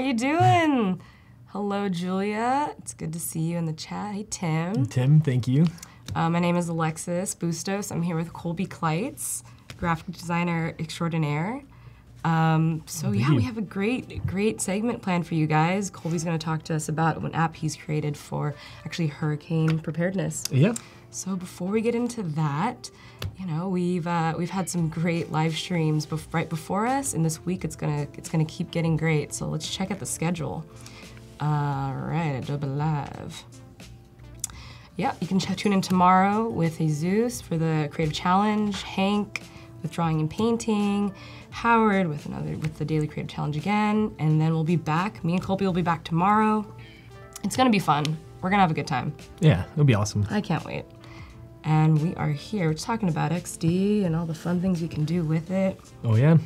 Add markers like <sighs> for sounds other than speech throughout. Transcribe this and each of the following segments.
you doing? Hello, Julia. It's good to see you in the chat. Hey, Tim. Tim, thank you. Uh, my name is Alexis Bustos. I'm here with Colby Clites, graphic designer extraordinaire. Um, so yeah, we have a great, great segment planned for you guys. Colby's going to talk to us about an app he's created for actually hurricane preparedness. Yeah. So before we get into that, you know, we've uh, we've had some great live streams bef- right before us, and this week it's gonna it's gonna keep getting great. So let's check out the schedule. All right, Adobe Live. Yeah, you can tune in tomorrow with Jesus for the creative challenge, Hank with drawing and painting, Howard with another with the daily creative challenge again, and then we'll be back. Me and Colby will be back tomorrow. It's gonna be fun. We're gonna have a good time. Yeah, it'll be awesome. I can't wait. And we are here. We're talking about XD and all the fun things you can do with it. Oh, yeah.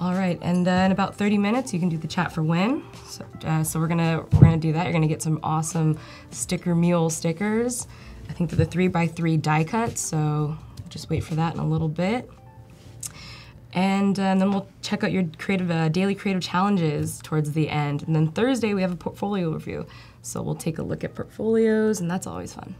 All right, and uh, in about 30 minutes, you can do the chat for win. So, uh, so we're gonna we're gonna do that. You're gonna get some awesome sticker mule stickers. I think they're the three by three die cuts. So just wait for that in a little bit. And, uh, and then we'll check out your creative uh, daily creative challenges towards the end. And then Thursday we have a portfolio review. So we'll take a look at portfolios, and that's always fun.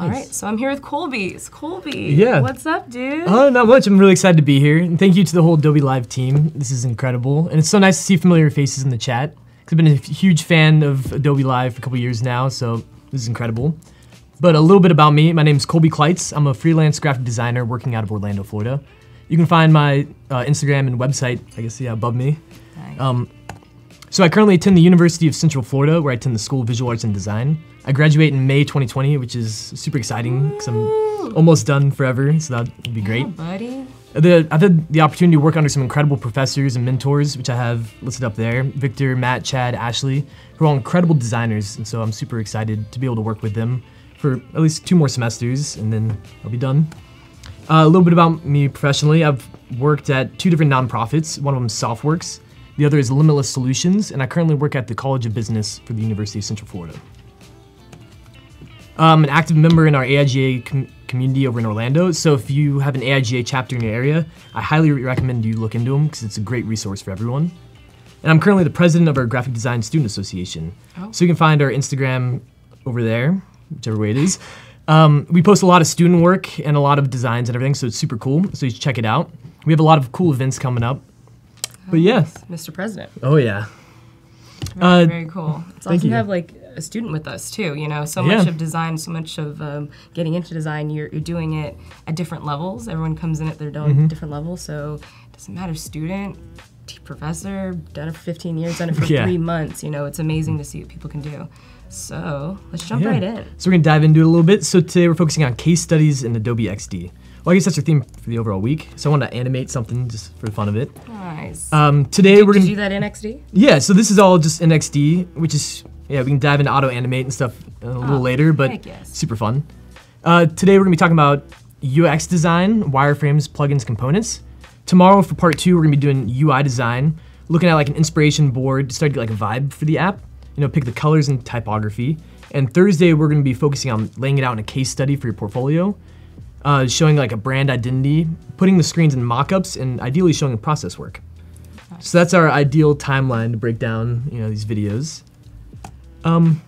All right, so I'm here with Colby. It's Colby. Yeah. What's up, dude? Oh, not much. I'm really excited to be here. And thank you to the whole Adobe Live team. This is incredible. And it's so nice to see familiar faces in the chat. 'Cause I've been a huge fan of Adobe Live for a couple years now, so this is incredible. But a little bit about me. My name is Colby Clites. I'm a freelance graphic designer working out of Orlando, Florida. You can find my uh, Instagram and website, I guess, yeah, above me. Um, So I currently attend the University of Central Florida, where I attend the School of Visual Arts and Design. I graduate in May 2020, which is super exciting because I'm almost done forever, so that would be great. Yeah, buddy. The, I've had the opportunity to work under some incredible professors and mentors, which I have listed up there Victor, Matt, Chad, Ashley, who are all incredible designers, and so I'm super excited to be able to work with them for at least two more semesters, and then I'll be done. Uh, a little bit about me professionally. I've worked at two different nonprofits. One of them is SoftWorks, the other is Limitless Solutions, and I currently work at the College of Business for the University of Central Florida. I'm an active member in our AIGA com- community over in Orlando, so if you have an AIGA chapter in your area, I highly recommend you look into them because it's a great resource for everyone. And I'm currently the president of our Graphic Design Student Association. Oh. So you can find our Instagram over there, whichever way it is. Um, we post a lot of student work and a lot of designs and everything, so it's super cool. So you should check it out. We have a lot of cool events coming up. But yes, Mr. President. Oh yeah. Very, Uh, very cool. It's thank awesome you. to have like a student with us too. You know, so Yeah. much of design, so much of um, getting into design, you're, you're doing it at different levels. Everyone comes in at their own Mm-hmm. different level, so it doesn't matter. Student, t- professor, done it for 15 years, done it for <laughs> Yeah. three months. You know, it's amazing to see what people can do. So let's jump Yeah. right in. So we're gonna dive into it a little bit. So today we're focusing on case studies in Adobe XD. Well, I guess that's your theme for the overall week. So I wanted to animate something just for the fun of it. Nice. Um, today did, we're gonna you do that in XD? yeah. So this is all just in XD, which is yeah. We can dive into auto animate and stuff a little Oh, later, but yes. super fun. Uh, today we're gonna be talking about UX design, wireframes, plugins, components. Tomorrow for part two, we're gonna be doing UI design, looking at like an inspiration board to start to get like a vibe for the app. You know, pick the colors and typography. And Thursday we're gonna be focusing on laying it out in a case study for your portfolio, uh, showing like a brand identity, putting the screens in mock-ups, and ideally showing the process work. So that's our ideal timeline to break down, you know, these videos. Um,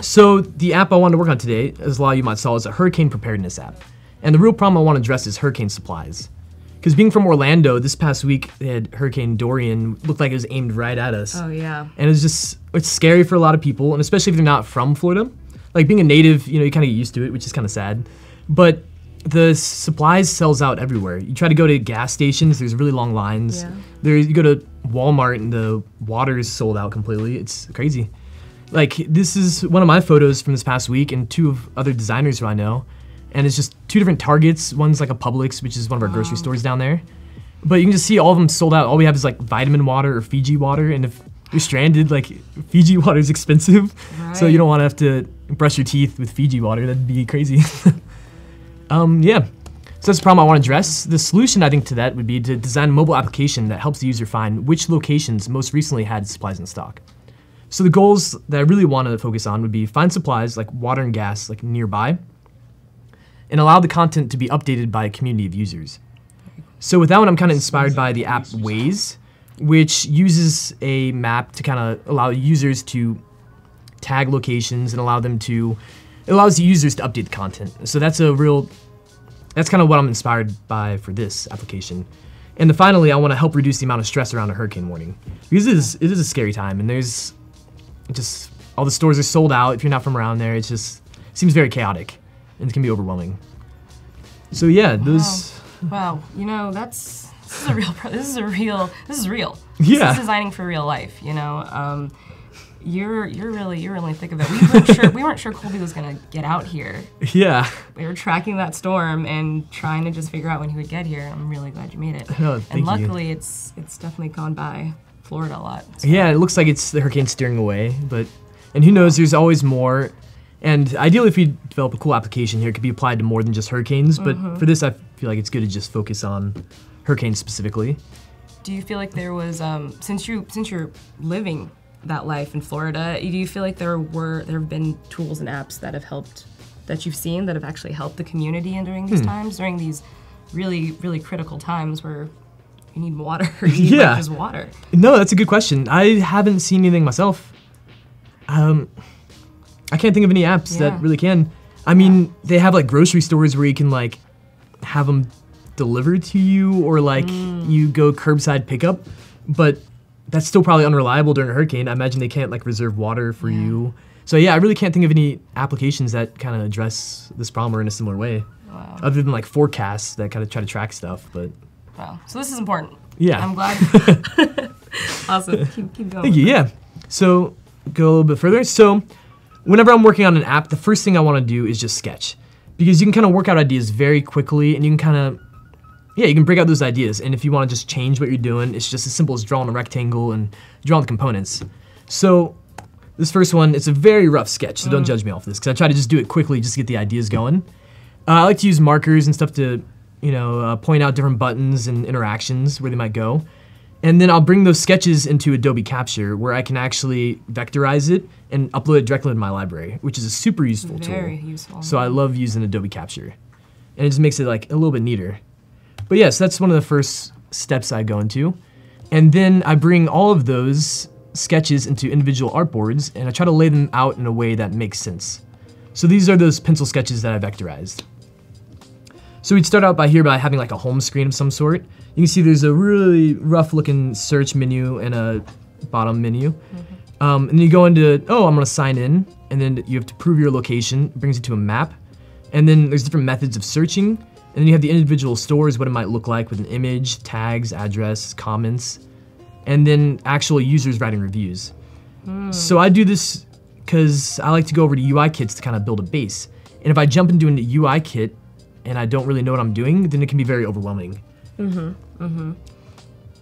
so the app I wanted to work on today, as a lot of you might saw, is a hurricane preparedness app. And the real problem I want to address is hurricane supplies. Because being from Orlando, this past week they had Hurricane Dorian looked like it was aimed right at us. Oh yeah. And it's just it's scary for a lot of people, and especially if they're not from Florida. Like being a native, you know, you kind of get used to it, which is kind of sad. But the supplies sells out everywhere. You try to go to gas stations, there's really long lines. Yeah. There, you go to Walmart and the water is sold out completely. It's crazy. Like this is one of my photos from this past week, and two of other designers who I know, and it's just two different Targets. One's like a Publix, which is one of our grocery stores down there. But you can just see all of them sold out. All we have is like vitamin water or Fiji water, and if you're stranded, like <laughs> Fiji water is expensive, Right. so you don't want to have to brush your teeth with Fiji water. That'd be crazy. <laughs> um, yeah. So that's the problem I want to address. The solution, I think, to that would be to design a mobile application that helps the user find which locations most recently had supplies in stock. So the goals that I really want to focus on would be find supplies like water and gas like nearby, and allow the content to be updated by a community of users. So with that one, I'm kind of inspired by the app Waze, which uses a map to kind of allow users to tag locations and allow them to it allows the users to update the content. So that's a real that's kind of what I'm inspired by for this application. And then finally, I want to help reduce the amount of stress around a hurricane warning because it is it is a scary time and there's just all the stores are sold out. If you're not from around there, it's just it seems very chaotic and it can be overwhelming. So yeah, those. Wow, you know that's this is a real <laughs> this is a real this is real. <laughs> Yeah. This is designing for real life. You know, um, you're you're really you're really thick of it. We weren't sure we weren't sure Colby was gonna get out here. <laughs> Yeah. We were tracking that storm and trying to just figure out when he would get here. I'm really glad you made it. <laughs> Oh, and thank you. luckily, it's it's definitely gone by Florida a lot. So- Yeah, it looks like it's the hurricane steering away, but and who knows? There's always more. And ideally, if we develop a cool application here, it could be applied to more than just hurricanes. But for this, I feel like it's good to just focus on hurricanes specifically. Do you feel like there was um, since you since you're living that life in Florida? Do you feel like there were there have been tools and apps that have helped that you've seen that have actually helped the community and during Hmm. these times during these really really critical times where you need water, <laughs> you need Yeah. like, just water. No, that's a good question. I haven't seen anything myself. Um, I can't think of any apps Yeah. that really can. I mean, they have like grocery stores where you can like have them delivered to you, or like Mm. you go curbside pickup, but that's still probably unreliable during a hurricane. I imagine they can't like reserve water for you. So yeah, I really can't think of any applications that kind of address this problem or in a similar way, Wow. other than like forecasts that kind of try to track stuff. But Wow. So this is important. Yeah. I'm glad. <laughs> <laughs> awesome. Keep, keep going. Thank you. Yeah. So go a little bit further. So whenever I'm working on an app, the first thing I want to do is just sketch because you can kind of work out ideas very quickly and you can kind of yeah, you can break out those ideas. And if you want to just change what you're doing, it's just as simple as drawing a rectangle and drawing the components. So this first one, it's a very rough sketch, so don't judge me off this because I try to just do it quickly just to get the ideas going. Uh, I like to use markers and stuff to, you know, uh, point out different buttons and interactions where they might go. And then I'll bring those sketches into Adobe Capture where I can actually vectorize it and upload it directly to my library, which is a super useful Very tool. useful. So I love using Adobe Capture. And it just makes it like a little bit neater. But yes, that's one of the first steps I go into. And then I bring all of those sketches into individual artboards and I try to lay them out in a way that makes sense. So these are those pencil sketches that I vectorized. So we'd start out by here by having like a home screen of some sort. You can see there's a really rough looking search menu and a bottom menu. Um, and you go into, oh, I'm gonna sign in, and then you have to prove your location, it brings you to a map. And then there's different methods of searching, and then you have the individual stores, what it might look like with an image, tags, address, comments, and then actual users writing reviews. So I do this because I like to go over to UI kits to kind of build a base. And if I jump into an UI kit and I don't really know what I'm doing, then it can be very overwhelming. Mm-hmm. Mm-hmm.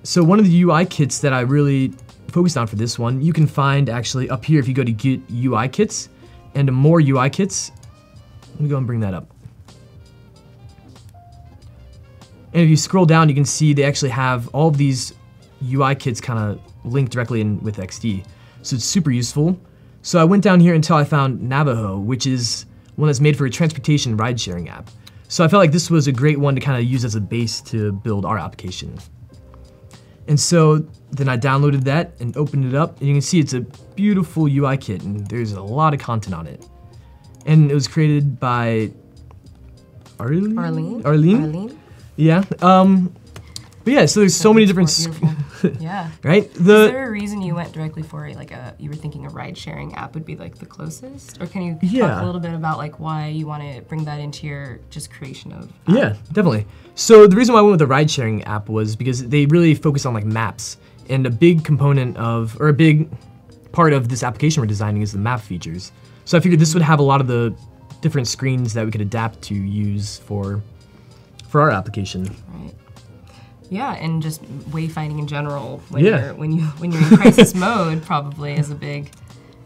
So one of the UI kits that I really focused on for this one, you can find actually up here if you go to get UI kits and more UI kits. Let me go and bring that up. And if you scroll down, you can see they actually have all of these UI kits kind of linked directly in with XD. So it's super useful. So I went down here until I found Navajo, which is one that's made for a transportation ride sharing app. So I felt like this was a great one to kind of use as a base to build our application. And so then I downloaded that and opened it up, and you can see it's a beautiful UI kit, and there's a lot of content on it. And it was created by Arlene. Arlene. Arlene. Arlene. Yeah. Um. But yeah, so there's so many different. <laughs> yeah. Right. Is there a reason you went directly for like a you were thinking a ride sharing app would be like the closest, or can you talk a little bit about like why you want to bring that into your just creation of? Yeah, definitely. So the reason why I went with the ride sharing app was because they really focus on like maps. And a big component of, or a big part of this application we're designing is the map features. So I figured this would have a lot of the different screens that we could adapt to use for for our application. Right. Yeah, and just wayfinding in general when Yeah. you're when you when you're in crisis <laughs> mode probably is a big.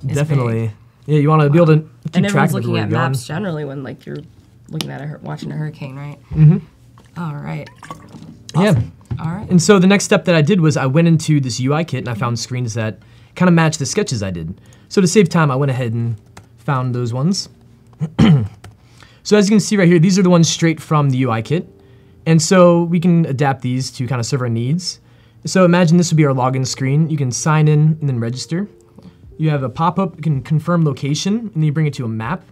is definitely. big. Yeah, you want to be able to keep And track everyone's of looking at you're going. maps generally when like you're looking at a watching a hurricane, right? Mm-hmm. All right. Yeah. All right. And so the next step that I did was I went into this UI kit and I found screens that kind of matched the sketches I did. So to save time, I went ahead and found those ones. <clears throat> so as you can see right here, these are the ones straight from the UI kit. And so we can adapt these to kind of serve our needs. So imagine this would be our login screen. You can sign in and then register. You have a pop-up, you can confirm location, and then you bring it to a map.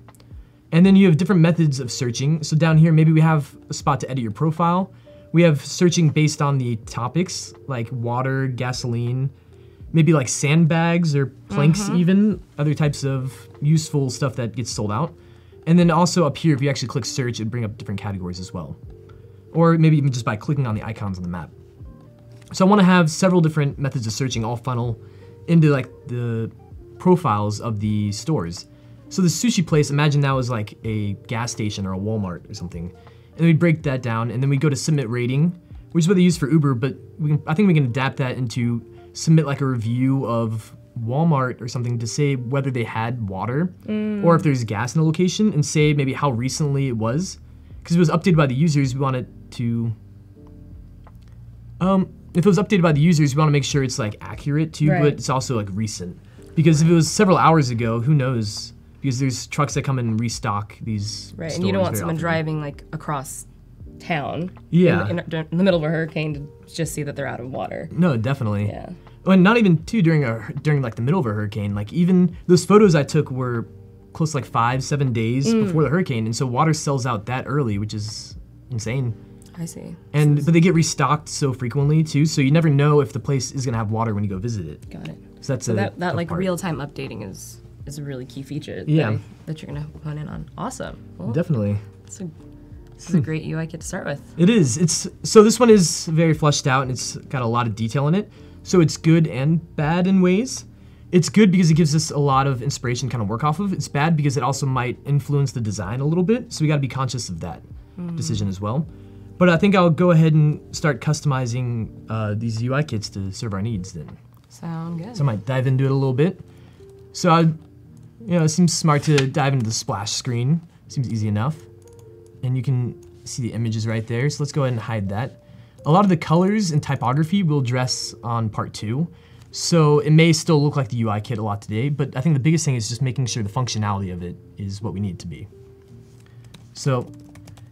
And then you have different methods of searching. So down here, maybe we have a spot to edit your profile. We have searching based on the topics, like water, gasoline, maybe like sandbags or planks mm-hmm. even, other types of useful stuff that gets sold out. And then also up here, if you actually click search, it'd bring up different categories as well. Or maybe even just by clicking on the icons on the map. So I want to have several different methods of searching all funnel into like the profiles of the stores. So the sushi place, imagine that was like a gas station or a Walmart or something. And then we break that down and then we go to submit rating, which is what they use for Uber, but we can, I think we can adapt that into submit like a review of Walmart or something to say whether they had water mm. or if there's gas in the location and say maybe how recently it was. Because it was updated by the users, we want it to um, if it was updated by the users, we want to make sure it's like accurate too, Right. but it's also like recent. Because if it was several hours ago, who knows? Because there's trucks that come and restock these. Right, and you don't want someone often. driving like across town. Yeah. In, in, in the middle of a hurricane to just see that they're out of water. No, definitely. Yeah. And not even too during a during like the middle of a hurricane. Like even those photos I took were close to like five, seven days Mm. before the hurricane, and so water sells out that early, which is insane. I see. And but they get restocked so frequently too, so you never know if the place is gonna have water when you go visit it. Got it. So that's So a that, that like part. real time updating is is a really key feature. Yeah. That, that you're gonna hone in on. Awesome. Well, Definitely. this, is a, this is a great UI kit to start with. It is. It's so this one is very fleshed out and it's got a lot of detail in it. So it's good and bad in ways. It's good because it gives us a lot of inspiration to kind of work off of. It's bad because it also might influence the design a little bit. So we got to be conscious of that decision as well. But I think I'll go ahead and start customizing uh, these UI kits to serve our needs then. Sound good. So I might dive into it a little bit. So I, you know, it seems smart to dive into the splash screen. Seems easy enough. And you can see the images right there. So let's go ahead and hide that. A lot of the colors and typography we'll dress on part two. So it may still look like the UI kit a lot today, but I think the biggest thing is just making sure the functionality of it is what we need it to be. So,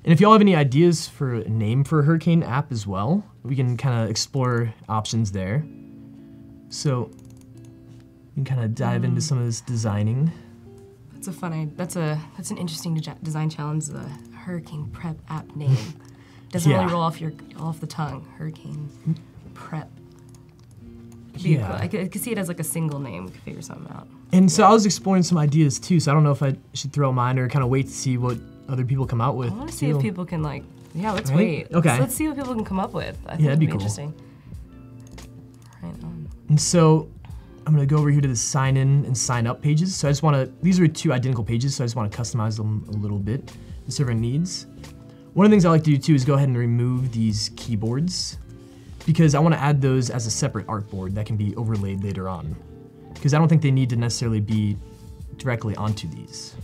and if y'all have any ideas for a name for a Hurricane app as well, we can kind of explore options there. So you can kind of dive into some of this designing. That's a fun. i- That's a that's an interesting desi- design challenge. The Hurricane Prep app name doesn't Yeah. really roll off your off the tongue. Hurricane Prep. Be Yeah. cool- I could, I could see it as like a single name. We could figure something out. And so I was exploring some ideas too. So I don't know if I should throw mine or kind of wait to see what other people come out with. I want to see if people can like. Yeah, let's Right? wait. Okay. Let's, let's see what people can come up with. I think that'd be be cool. interesting. Right on. Um. And so I'm gonna go over here to the sign in and sign up pages. So I just wanna, these are two identical pages, so I just wanna customize them a little bit The server needs. One of the things I like to do too is go ahead and remove these keyboards because I wanna add those as a separate artboard that can be overlaid later on. Because I don't think they need to necessarily be directly onto these.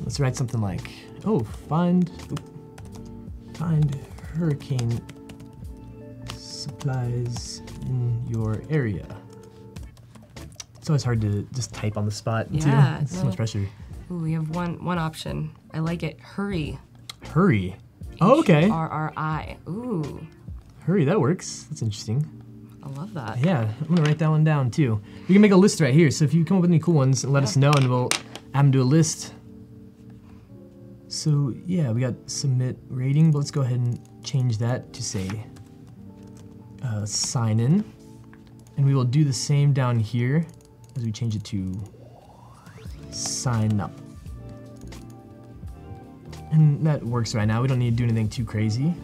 Let's write something like, oh, find, find hurricane supplies in your area. It's always hard to just type on the spot too. Yeah, It's so no. much pressure. Ooh, we have one one option. I like it. Hurry. Hurry. Oh, okay. R R I. Ooh, Hurry, that works. That's interesting. I love that. Yeah, I'm gonna write that one down too. We can make a list right here. So if you come up with any cool ones, let us know and we'll add them to a list. So yeah, we got submit rating, but let's go ahead and change that to say uh, sign in. And we will do the same down here as we change it to sign up. And that works right now. We don't need to do anything too crazy.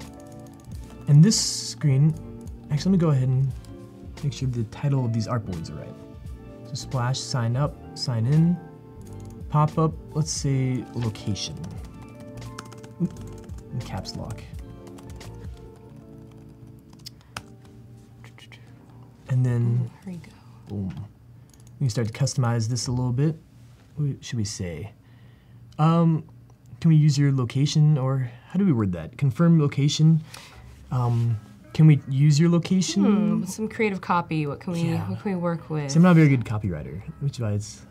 And this screen, actually let me go ahead and make sure the title of these artboards are right. So splash, sign up, sign in, pop up, let's say location. Oop, and caps lock. And then Here you go. Boom. We can start to customize this a little bit. What should we say? Um, can we use your location or how do we word that? Confirm location. Um, can we use your location? Hmm, some creative copy. What can we Yeah. what can we work with? So I'm not a very good copywriter, which is why it's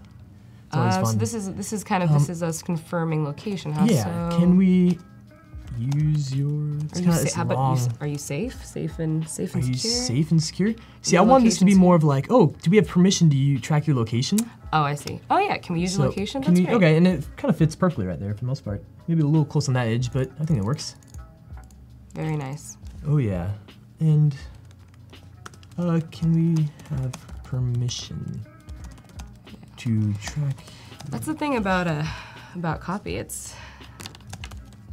It's always Uh, fun. so this is this is kind of this is us confirming location. How yeah. so? Can we use your? Are you kinda, sa- it's how about you, are you safe? Safe and safe and Are and you safe and secure? See, I Your want this to be more of like, oh, do we have permission to you track your location? Oh, I see. Oh yeah, can we use So, the location? That's we- great. Okay, and it kind of fits perfectly right there for the most part. Maybe a little close on that edge, but I think it works. Very nice. Oh yeah, and uh, can we have permission to track? That's the thing about uh, about copy. It's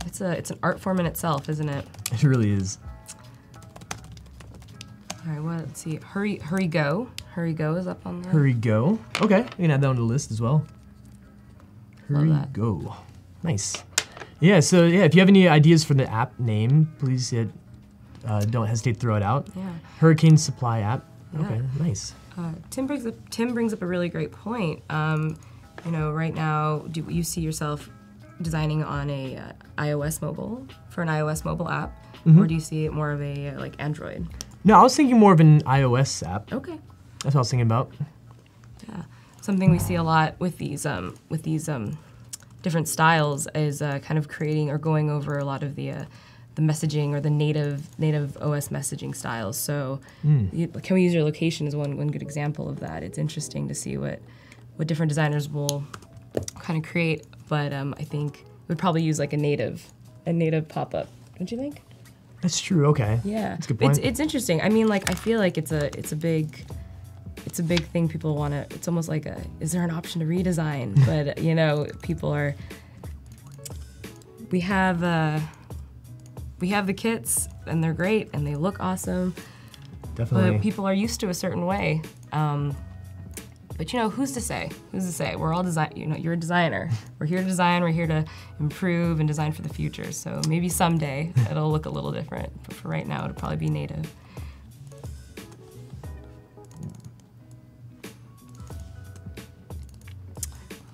it's a it's an art form in itself, isn't it? It really is. All right, well, let's see. Hurry, hurry, go. Hurry, go is up on there. Hurry, go. Okay, we can add that on the list as well. Love Hurry, go. Nice. Yeah. So yeah, if you have any ideas for the app name, please uh, don't hesitate to throw it out. Yeah. Hurricane Supply app. Yeah. Okay, nice. Uh, Tim brings up Tim brings up a really great point. Um, you know, right now, do you see yourself designing on a uh, iOS mobile for an iOS mobile app, Mm-hmm. or do you see it more of a like Android? No, I was thinking more of an iOS app. Okay. That's what I was thinking about. Yeah, something we see a lot with these um, with these um, different styles is uh, kind of creating or going over a lot of the uh, the messaging or the native native OS messaging styles. So, you, can we use your location as one one good example of that? It's interesting to see what what different designers will kind of create, but um, I think we'd probably use like a native a native pop up. Don't you think? That's true. Okay. Yeah, That's a good It's it's interesting. I mean, like I feel like it's a it's a big it's a big thing people want to. It's almost like a is there an option to redesign? <laughs> but you know, people are. We have uh, we have the kits and they're great and they look awesome, Definitely. but people are used to a certain way. Um, but you know, who's to say? Who's to say? We're all design. You know, you're a designer. We're here to design. We're here to improve and design for the future. So maybe someday <laughs> it'll look a little different. But for right now, it'll probably be native.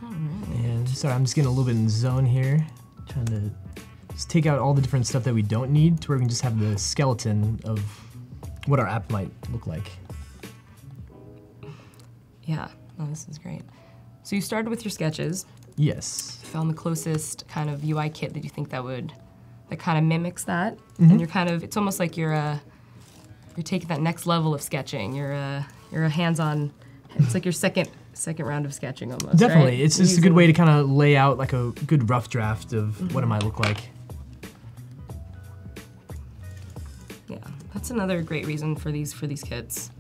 And sorry, I'm just getting a little bit in zone here, trying to just take out all the different stuff that we don't need to where we can just have the skeleton of what our app might look like. Yeah. No, this is great. So you started with your sketches. Yes. Found the closest kind of UI kit that you think that would that kind of mimics that, mm-hmm. and you're kind of. It's almost like you're uh, you're taking that next level of sketching. You're a you're a hands-on. It's like your second second round of sketching almost. Definitely. right? It's just a good way to kind of lay out like a good rough draft of what it mm-hmm. might look like. Yeah, that's another great reason for these for these kits.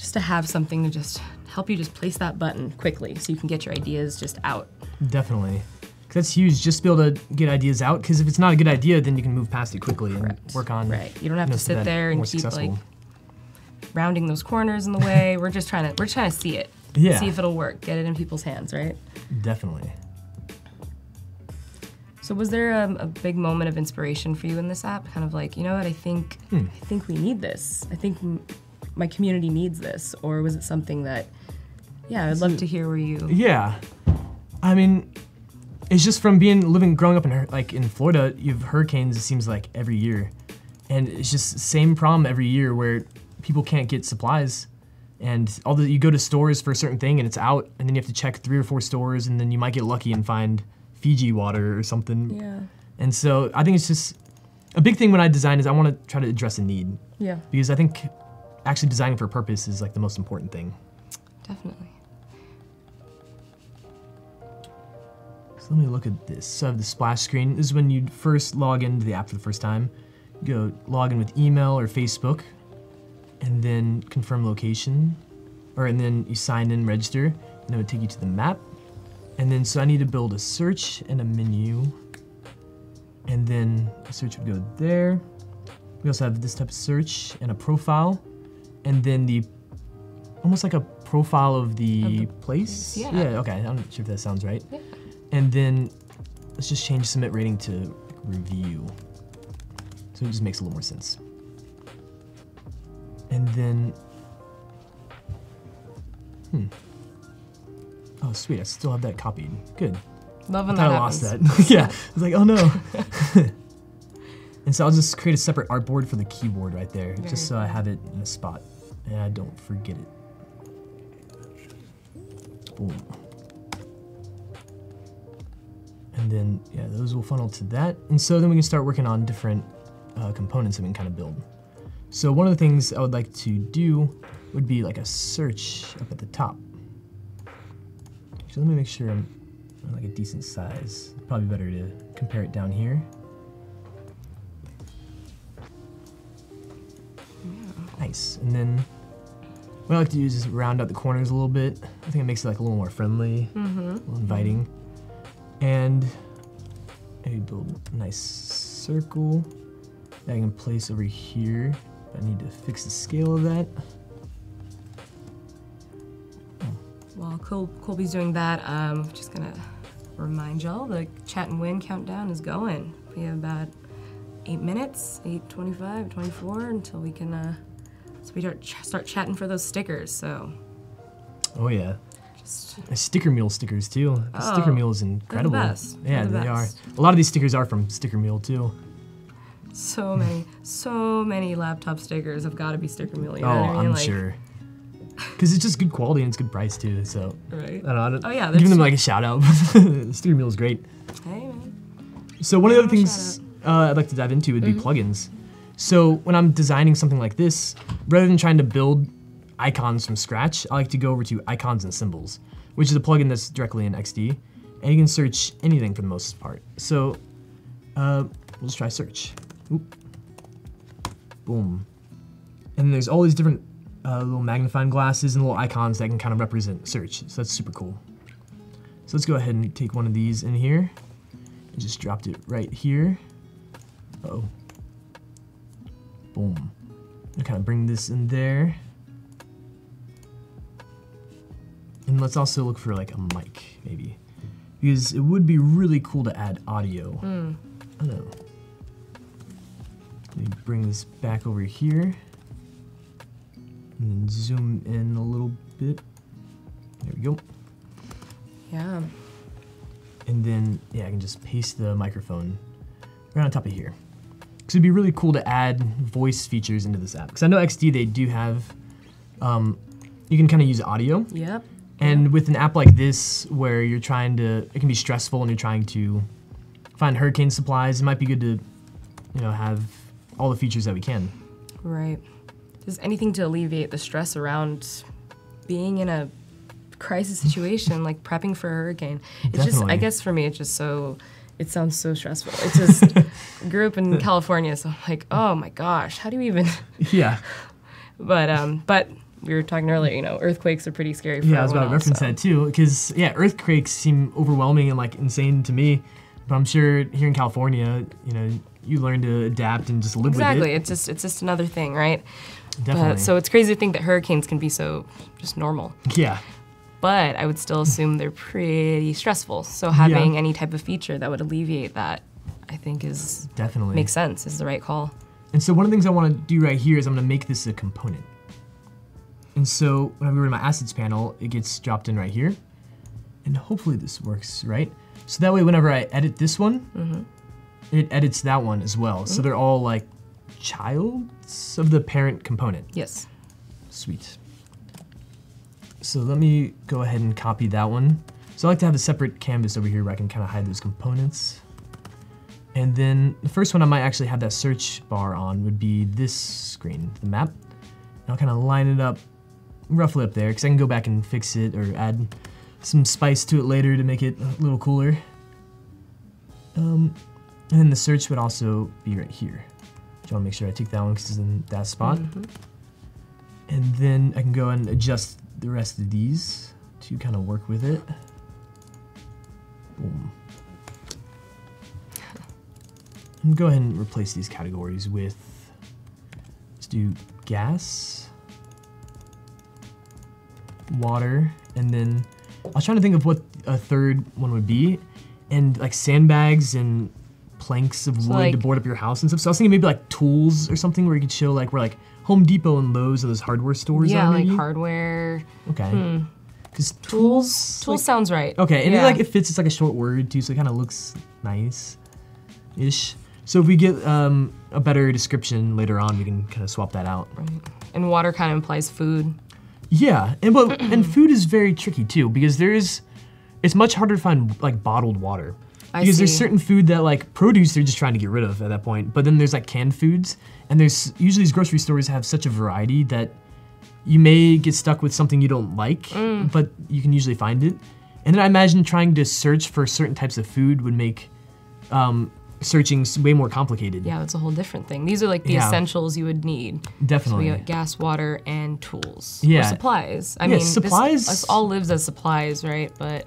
Just to have something to just help you just place that button quickly, so you can get your ideas just out. Definitely. that's huge, just to be able to get ideas out. Because if it's not a good idea, then you can move past it quickly Correct. and work on. Right. You don't have you know, to sit that there and keep successful. like rounding those corners in the way. <laughs> we're just trying to we're trying to see it. Yeah. See if it'll work. Get it in people's hands, right? Definitely. So was there um, a big moment of inspiration for you in this app? Kind of like, you know what? I think Hmm. I think we need this. I think my community needs this. Or was it something that? Yeah, I'd love to hear where you. Yeah. I mean, it's just from being living growing up in like in Florida, you have hurricanes it seems like every year. And it's just the same problem every year where people can't get supplies. And all the you go to stores for a certain thing and it's out and then you have to check three or four stores and then you might get lucky and find Fiji water or something. Yeah. And so I think it's just a big thing when I design is I want to try to address a need Yeah. because I think actually designing for a purpose is like the most important thing. Definitely. So let me look at this. So I have the splash screen. This is when you first log into the app for the first time. You go log in with email or Facebook, and then confirm location, or and then you sign in, register, and it would take you to the map. And then so I need to build a search and a menu, and then a search would go there. We also have this type of search and a profile, and then the almost like a profile of the, Of the place. yeah. Yeah. Okay. I'm not sure if that sounds right. Yeah. And then let's just change submit rating to review. So it just makes a little more sense. And then, hmm. Oh, sweet. I still have that copied. Good. Love I thought that I lost that. <laughs> yeah. I was like, oh no. <laughs> <laughs> and so I'll just create a separate artboard for the keyboard right there, Very just so I have it in a spot and I don't forget it. Boom. And then, yeah, those will funnel to that. And so then we can start working on different uh, components that we can kind of build. So one of the things I would like to do would be like a search up at the top. So let me make sure I'm like a decent size. Probably better to compare it down here. Nice. And then what I like to do is just round out the corners a little bit. I think it makes it like a little more friendly, Mm-hmm. a little inviting. And maybe build a nice circle that I can place over here. I need to fix the scale of that. While Col- Colby's doing that, um, just gonna remind y'all the chat and win countdown is going. We have about eight minutes, 8:25, 24, until we can uh, so we start, ch- start chatting for those stickers. So Oh yeah. just Sticker Mule stickers too. The sticker Oh, Mule is incredible. The best. Yeah, They're the they best. are. A lot of these stickers are from Sticker Mule too. so many, so many laptop stickers have got to be sticker mule. You know oh, I mean? I'm like, sure. Because it's just good quality and it's good price too. So Right. I don't know. Don't, Oh, yeah, giving them like a shout out. <laughs> sticker Mule is great. Hey man. So one of the other things uh, I'd like to dive into would be Mm-hmm. plugins. So when I'm designing something like this, rather than trying to build icons from scratch, I like to go over to icons and symbols, which is a plugin that's directly in XD, and you can search anything for the most part. So uh, we'll just try search. Oop. Boom. And there's all these different uh, little magnifying glasses and little icons that can kind of represent search. So that's super cool. So let's go ahead and take one of these in here. I just dropped it right here. Uh oh. Boom. I kind of bring this in there. And let's also look for like a mic, maybe. Because it would be really cool to add audio. Hmm. I don't know. Let me bring this back over here. And then zoom in a little bit. There we go. Yeah. And then, yeah, I can just paste the microphone right on top of here. Because it'd be really cool to add voice features into this app. Because I know XD, they do have, um, you can kind of use audio. Yep. And with an app like this, where you're trying to, it can be stressful and you're trying to find hurricane supplies, it might be good to, you know, have all the features that we can. Right. Just anything to alleviate the stress around being in a crisis situation, like prepping for a hurricane. It's just, I guess for me, it's just so, it sounds so stressful. It's just, <laughs> grew up in <laughs> California, so I'm like, oh my gosh, how do you even, <laughs> Yeah. but, um, but we were talking earlier, you know, earthquakes are pretty scary for Yeah, I was about to reference so- that too, because yeah, earthquakes seem overwhelming and like insane to me. But I'm sure here in California, you know, you learn to adapt and just live Exactly. with it. Exactly. It's just, it's just another thing, right? Definitely. But, so it's crazy to think that hurricanes can be so just normal. yeah, but I would still assume they're pretty stressful. So having any type of feature that would alleviate that, I think is definitely makes sense. Is the right call. And so one of the things I want to do right here is I'm going to make this a component. And so when I go to my assets panel, it gets dropped in right here. And hopefully this works, right? So that way whenever I edit this one, mm-hmm. it edits that one as well. So mm-hmm. they're all like childs of the parent component. Yes. Sweet. So let me go ahead and copy that one. So I like to have a separate canvas over here where I can kind of hide those components. And then the first one I might actually have that search bar on would be this screen, the map. And I'll kind of line it up roughly up there because I can go back and fix it or add some spice to it later to make it a little cooler. Um, and then the search would also be right here. So I want to make sure I take that one because it's in that spot. And then I can go and adjust the rest of these to kind of work with it. Boom. And go ahead and replace these categories with, let's do gas, water, and then I was trying to think of what a third one would be, and like sandbags and planks of wood to like- board up your house and stuff. So I was thinking maybe like tools or something where you could show like where like Home Depot and Lowe's or those hardware stores yeah, are. like hardware Okay. Because tools. Tools sounds right. Okay, and yeah. it, like it fits. It's like a short word too, so it kind of looks nice, ish. So if we get um, a better description later on, we can kind of swap that out. Right. And water kind of implies food. Yeah, and but <clears throat> and food is very tricky too because there is, it's much harder to find like bottled water. I because there's certain food that like produce they're just trying to get rid of at that point. But then there's like canned foods, and there's usually these grocery stores have such a variety that you may get stuck with something you don't like, Mm. but you can usually find it. And then I imagine trying to search for certain types of food would make um, searching way more complicated. Yeah, that's a whole different thing. These are like the Yeah. essentials you would need. So Definitely. we got gas, water, and tools. Yeah. Or supplies. I Yeah, mean, this- supplies- This, all lives as supplies, right? But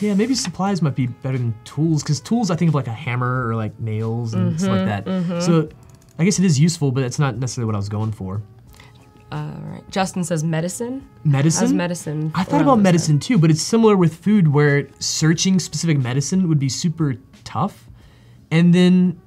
Yeah, maybe supplies might be better than tools because tools I think of like a hammer or like nails and stuff like Mm-hmm, that. So I guess it is useful, but it's not necessarily what I was going for. all right. Justin says medicine. Medicine. How's medicine? I thought about medicine too, but it's similar with food where searching specific medicine would be super tough. And then,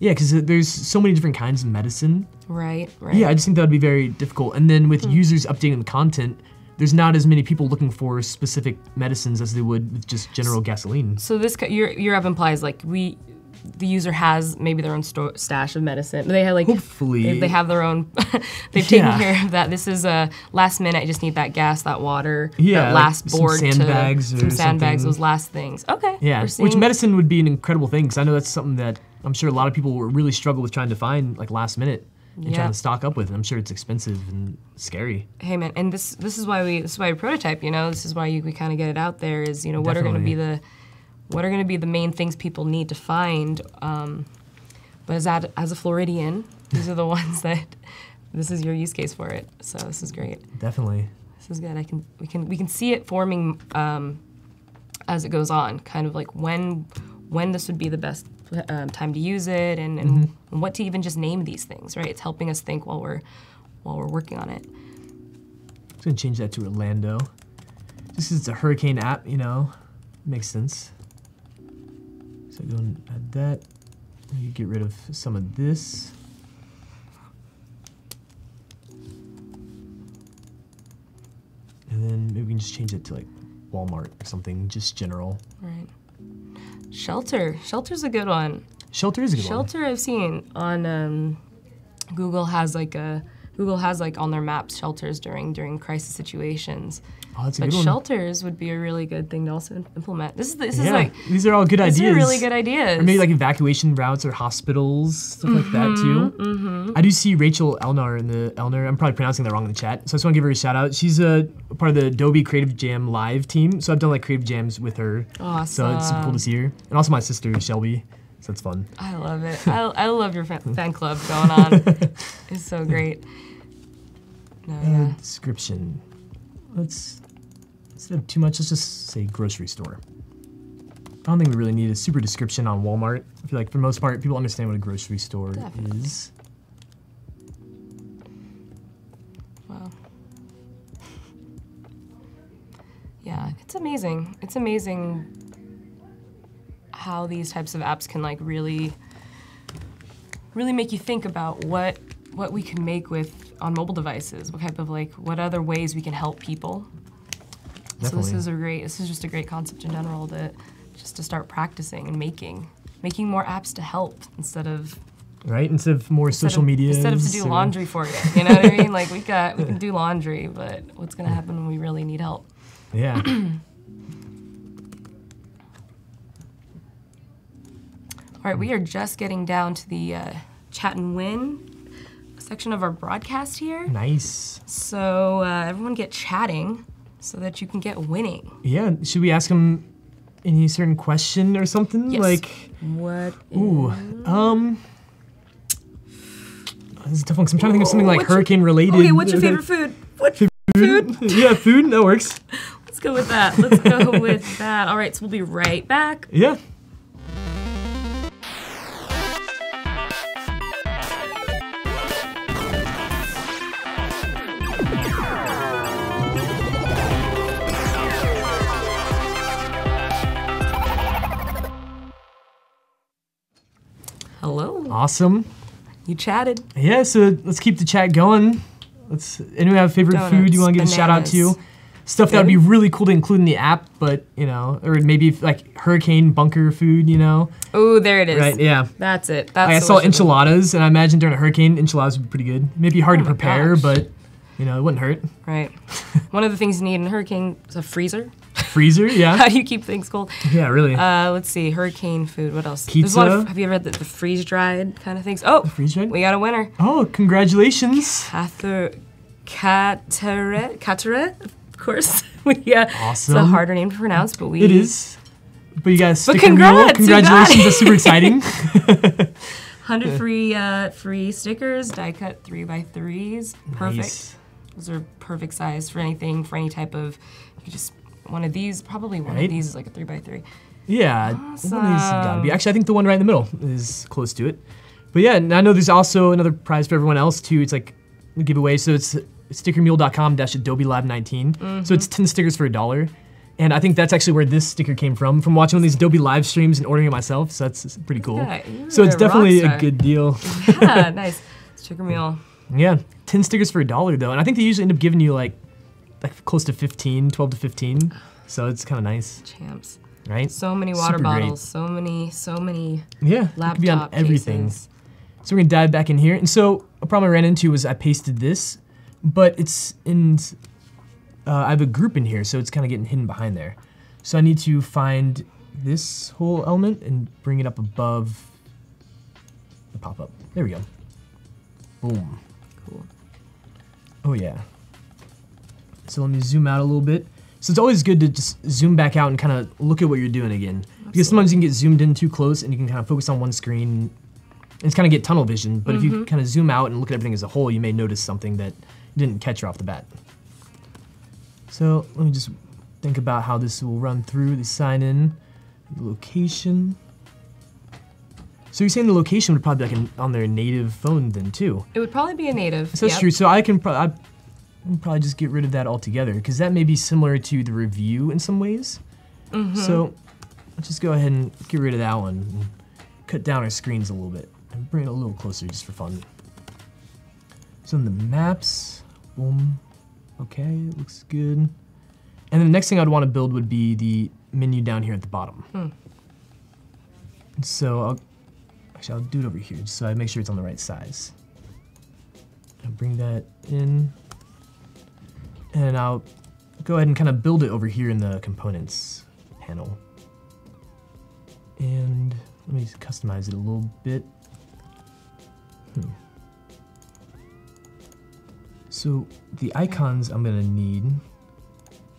yeah, because there's so many different kinds of medicine. Right, right. Yeah, I just think that would be very difficult. And then Hmm. with users updating the content, there's not as many people looking for specific medicines as they would with just general gasoline. So this your your app implies like we, the user has maybe their own stash of medicine. They have like Hopefully. they, they have their own. <laughs> they've taken care of that. This is a last minute. I just need that gas, that water, Yeah, that like last some board, sandbags to, or some sandbags. something. Those last things. Okay. Yeah, which medicine would be an incredible thing because I know that's something that I'm sure a lot of people really struggle with trying to find like last minute and Yeah. trying to stock up with. It. I'm sure it's expensive and scary. hey man and this this is why we this is why we prototype you know this is why you, we kind of get it out there is you know what are going to be the what are going to be the main things people need to find um, but as that as a floridian these are the <laughs> ones that this is your use case for it so this is great Definitely. this is good i can we can we can see it forming um, as it goes on kind of like when when this would be the best um, time to use it and, and, Mm-hmm. what to even just name these things right it's helping us think while we're while we're working on it I'm gonna change that to Orlando. Just 'cause it's a hurricane app, you know, makes sense. So I go and add that. You get rid of some of this. And then maybe we can just change it to like Walmart or something, just general. Right. Shelter. Shelter's a good one. Shelter is a good one. Shelter I've seen on um, Google has like a Google has like on their maps shelters during during crisis situations. Oh, But good one. shelters would be a really good thing to also implement. This is this is like these are all good these ideas. are really good ideas. Or maybe like evacuation routes or hospitals, stuff like that too. Mm-hmm. I do see Rachel Elnar in the Elnar. I'm probably pronouncing that wrong in the chat, so I just want to give her a shout out. She's a part of the Adobe Creative Jam live team, so I've done like creative jams with her. Awesome. So it's cool to see her, and also my sister Shelby. So it's fun. I love it. I, I love your fan, fan club going on. <laughs> it's so great. No, yeah. description. Let's instead of too much, let's just say grocery store. I don't think we really need a super description on Walmart. I feel like for the most part, people understand what a grocery store Definitely. is. Wow. Yeah, it's amazing. It's amazing how these types of apps can like really really make you think about what what we can make with on mobile devices. What type of like what other ways we can help people. Definitely. So this is a great this is just a great concept in general to just to start practicing and making making more apps to help instead of Right? Instead of more instead social of, media. instead of to do laundry for you. You know what I mean? Like we got we can do laundry, but what's gonna happen when we really need help? Yeah. <clears throat> All right, we are just getting down to the uh, chat and win section of our broadcast here. nice. So uh, everyone get chatting so that you can get winning. Yeah. Should we ask him any certain question or something? Yes. Like, What? ooh, um. This is a tough one 'cause I'm trying to think of something like What's your- hurricane related. Okay, what's your favorite food? What's your food? <laughs> yeah, food. That works. Let's go with that. Let's go <laughs> with that. All right, so we'll be right back. Yeah. Awesome. You chatted. Yeah, so let's keep the chat going. Let's anyone have favorite food Donuts, you want to give a shout out to? Stuff that would be really cool to include in the app, but you know, or maybe like hurricane bunker food, you know? Oh, there it is. Right, yeah. That's it. That's Like I saw wish of the- enchiladas, and I imagine during a hurricane, enchiladas would be pretty good. Maybe hard Oh to prepare, gosh. but You know, it wouldn't hurt. Right. One of the things you need in a hurricane is a freezer. Freezer, <laughs> yeah. How do you keep things cold? yeah, really. Uh, let's see, hurricane food. What else? There's a lot Pizza? of, have you ever had the, the freeze dried kind of things? Oh, freeze dried? we got a winner. oh, congratulations. Cather, Cateret, Cateret, of course. <laughs> yeah, awesome. It's a harder name to pronounce, but we. It is. But you guys sticker congrats, mule. you got Congratulations, that's super <laughs> exciting. Hundred free uh, free stickers, die cut three by threes. Perfect. Nice. Those are perfect size for anything, for any type of. You just one of these. Probably one Right. of these is like a three by three. Yeah, one of these gotta be. Actually, I think the one right in the middle is close to it. But yeah, and I know there's also another prize for everyone else too. It's like a giveaway. So it's stickermule.com dash Adobe Lab 19. So it's 10 stickers for a dollar. And I think that's actually where this sticker came from, from watching one of these Adobe live streams and ordering it myself. So that's pretty cool. Yeah, so it's a definitely a good deal. <laughs> Yeah, nice. Sticker <laughs> mule. Yeah, 10 stickers for a dollar though. And I think they usually end up giving you like like close to 15, 12 to 15. So it's kind of nice, Champs. right? So many water Super great. bottles. So many. So many Yeah, laptop be on everything. cases. So we're gonna dive back in here. And so a problem I ran into was I pasted this, but it's in, uh, I have a group in here, so it's kind of getting hidden behind there. So I need to find this whole element and bring it up above the pop-up. There we go. Boom. Cool. Oh yeah. So let me zoom out a little bit. So it's always good to just zoom back out and kind of look at what you're doing again. Because sometimes you can get zoomed in too close and you can kind of focus on one screen. And it's kind of get tunnel vision. But if you mm-hmm. kind of zoom out and look at everything as a whole, you may notice something that you didn't catch off the bat. So let me just think about how this will run through the sign in, the location. So you're saying the location would probably be like an, on their native phone then too? It would probably be a native. So that's yep. true. So I can, pro- I probably just get rid of that altogether because that may be similar to the review in some ways. Mm-hmm. So let's just go ahead and get rid of that one and cut down our screens a little bit and bring it a little closer just for fun. So in the maps, boom, okay, looks good. And then the next thing I'd want to build would be the menu down here at the bottom. Hmm. So I'll, actually I'll do it over here just so I make sure it's on the right size. I'll bring that in. And I'll go ahead and kind of build it over here in the components panel. And let me customize it a little bit. Hmm. So the icons I'm gonna need,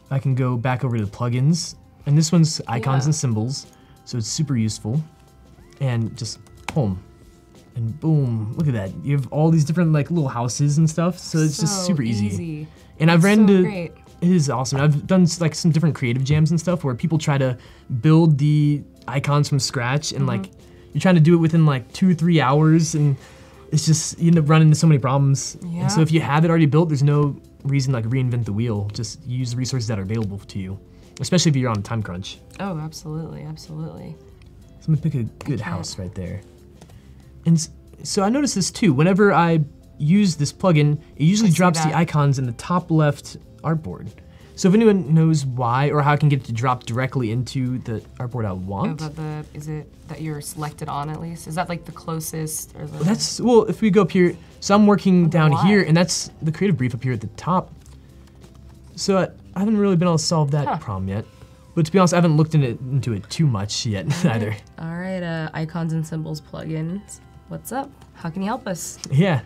I can go back over to the plugins, and this one's icons Yeah. and symbols, so it's super useful. And just home, and boom, look at that. You have all these different like little houses and stuff, so it's just So super easy. And I've ran so into great. it is awesome. I've done like some different creative jams and stuff where people try to build the icons from scratch and like Mm-hmm. you're trying to do it within like two or three hours and it's just you end up running into so many problems. And so if you have it already built, there's no reason to, like reinvent the wheel. Just use the resources that are available to you, especially if you're on a time crunch. Oh, absolutely, absolutely. So I'm gonna pick a good house right there. And so I noticed this too. Whenever I use this plugin, it usually drops the icons in the top left artboard. So if anyone knows why or how I can get it to drop directly into the artboard I Oh, want, but the is it that you're selected on at least? Is that like the closest or the? that's well. If we go up here, so I'm working down why. here, and that's the creative brief up here at the top. So I, I haven't really been able to solve that Huh. problem yet. But to be honest, I haven't looked in it, into it too much yet <laughs> either. All right, uh, icons and symbols plugins. What's up? How can you help us? Yeah.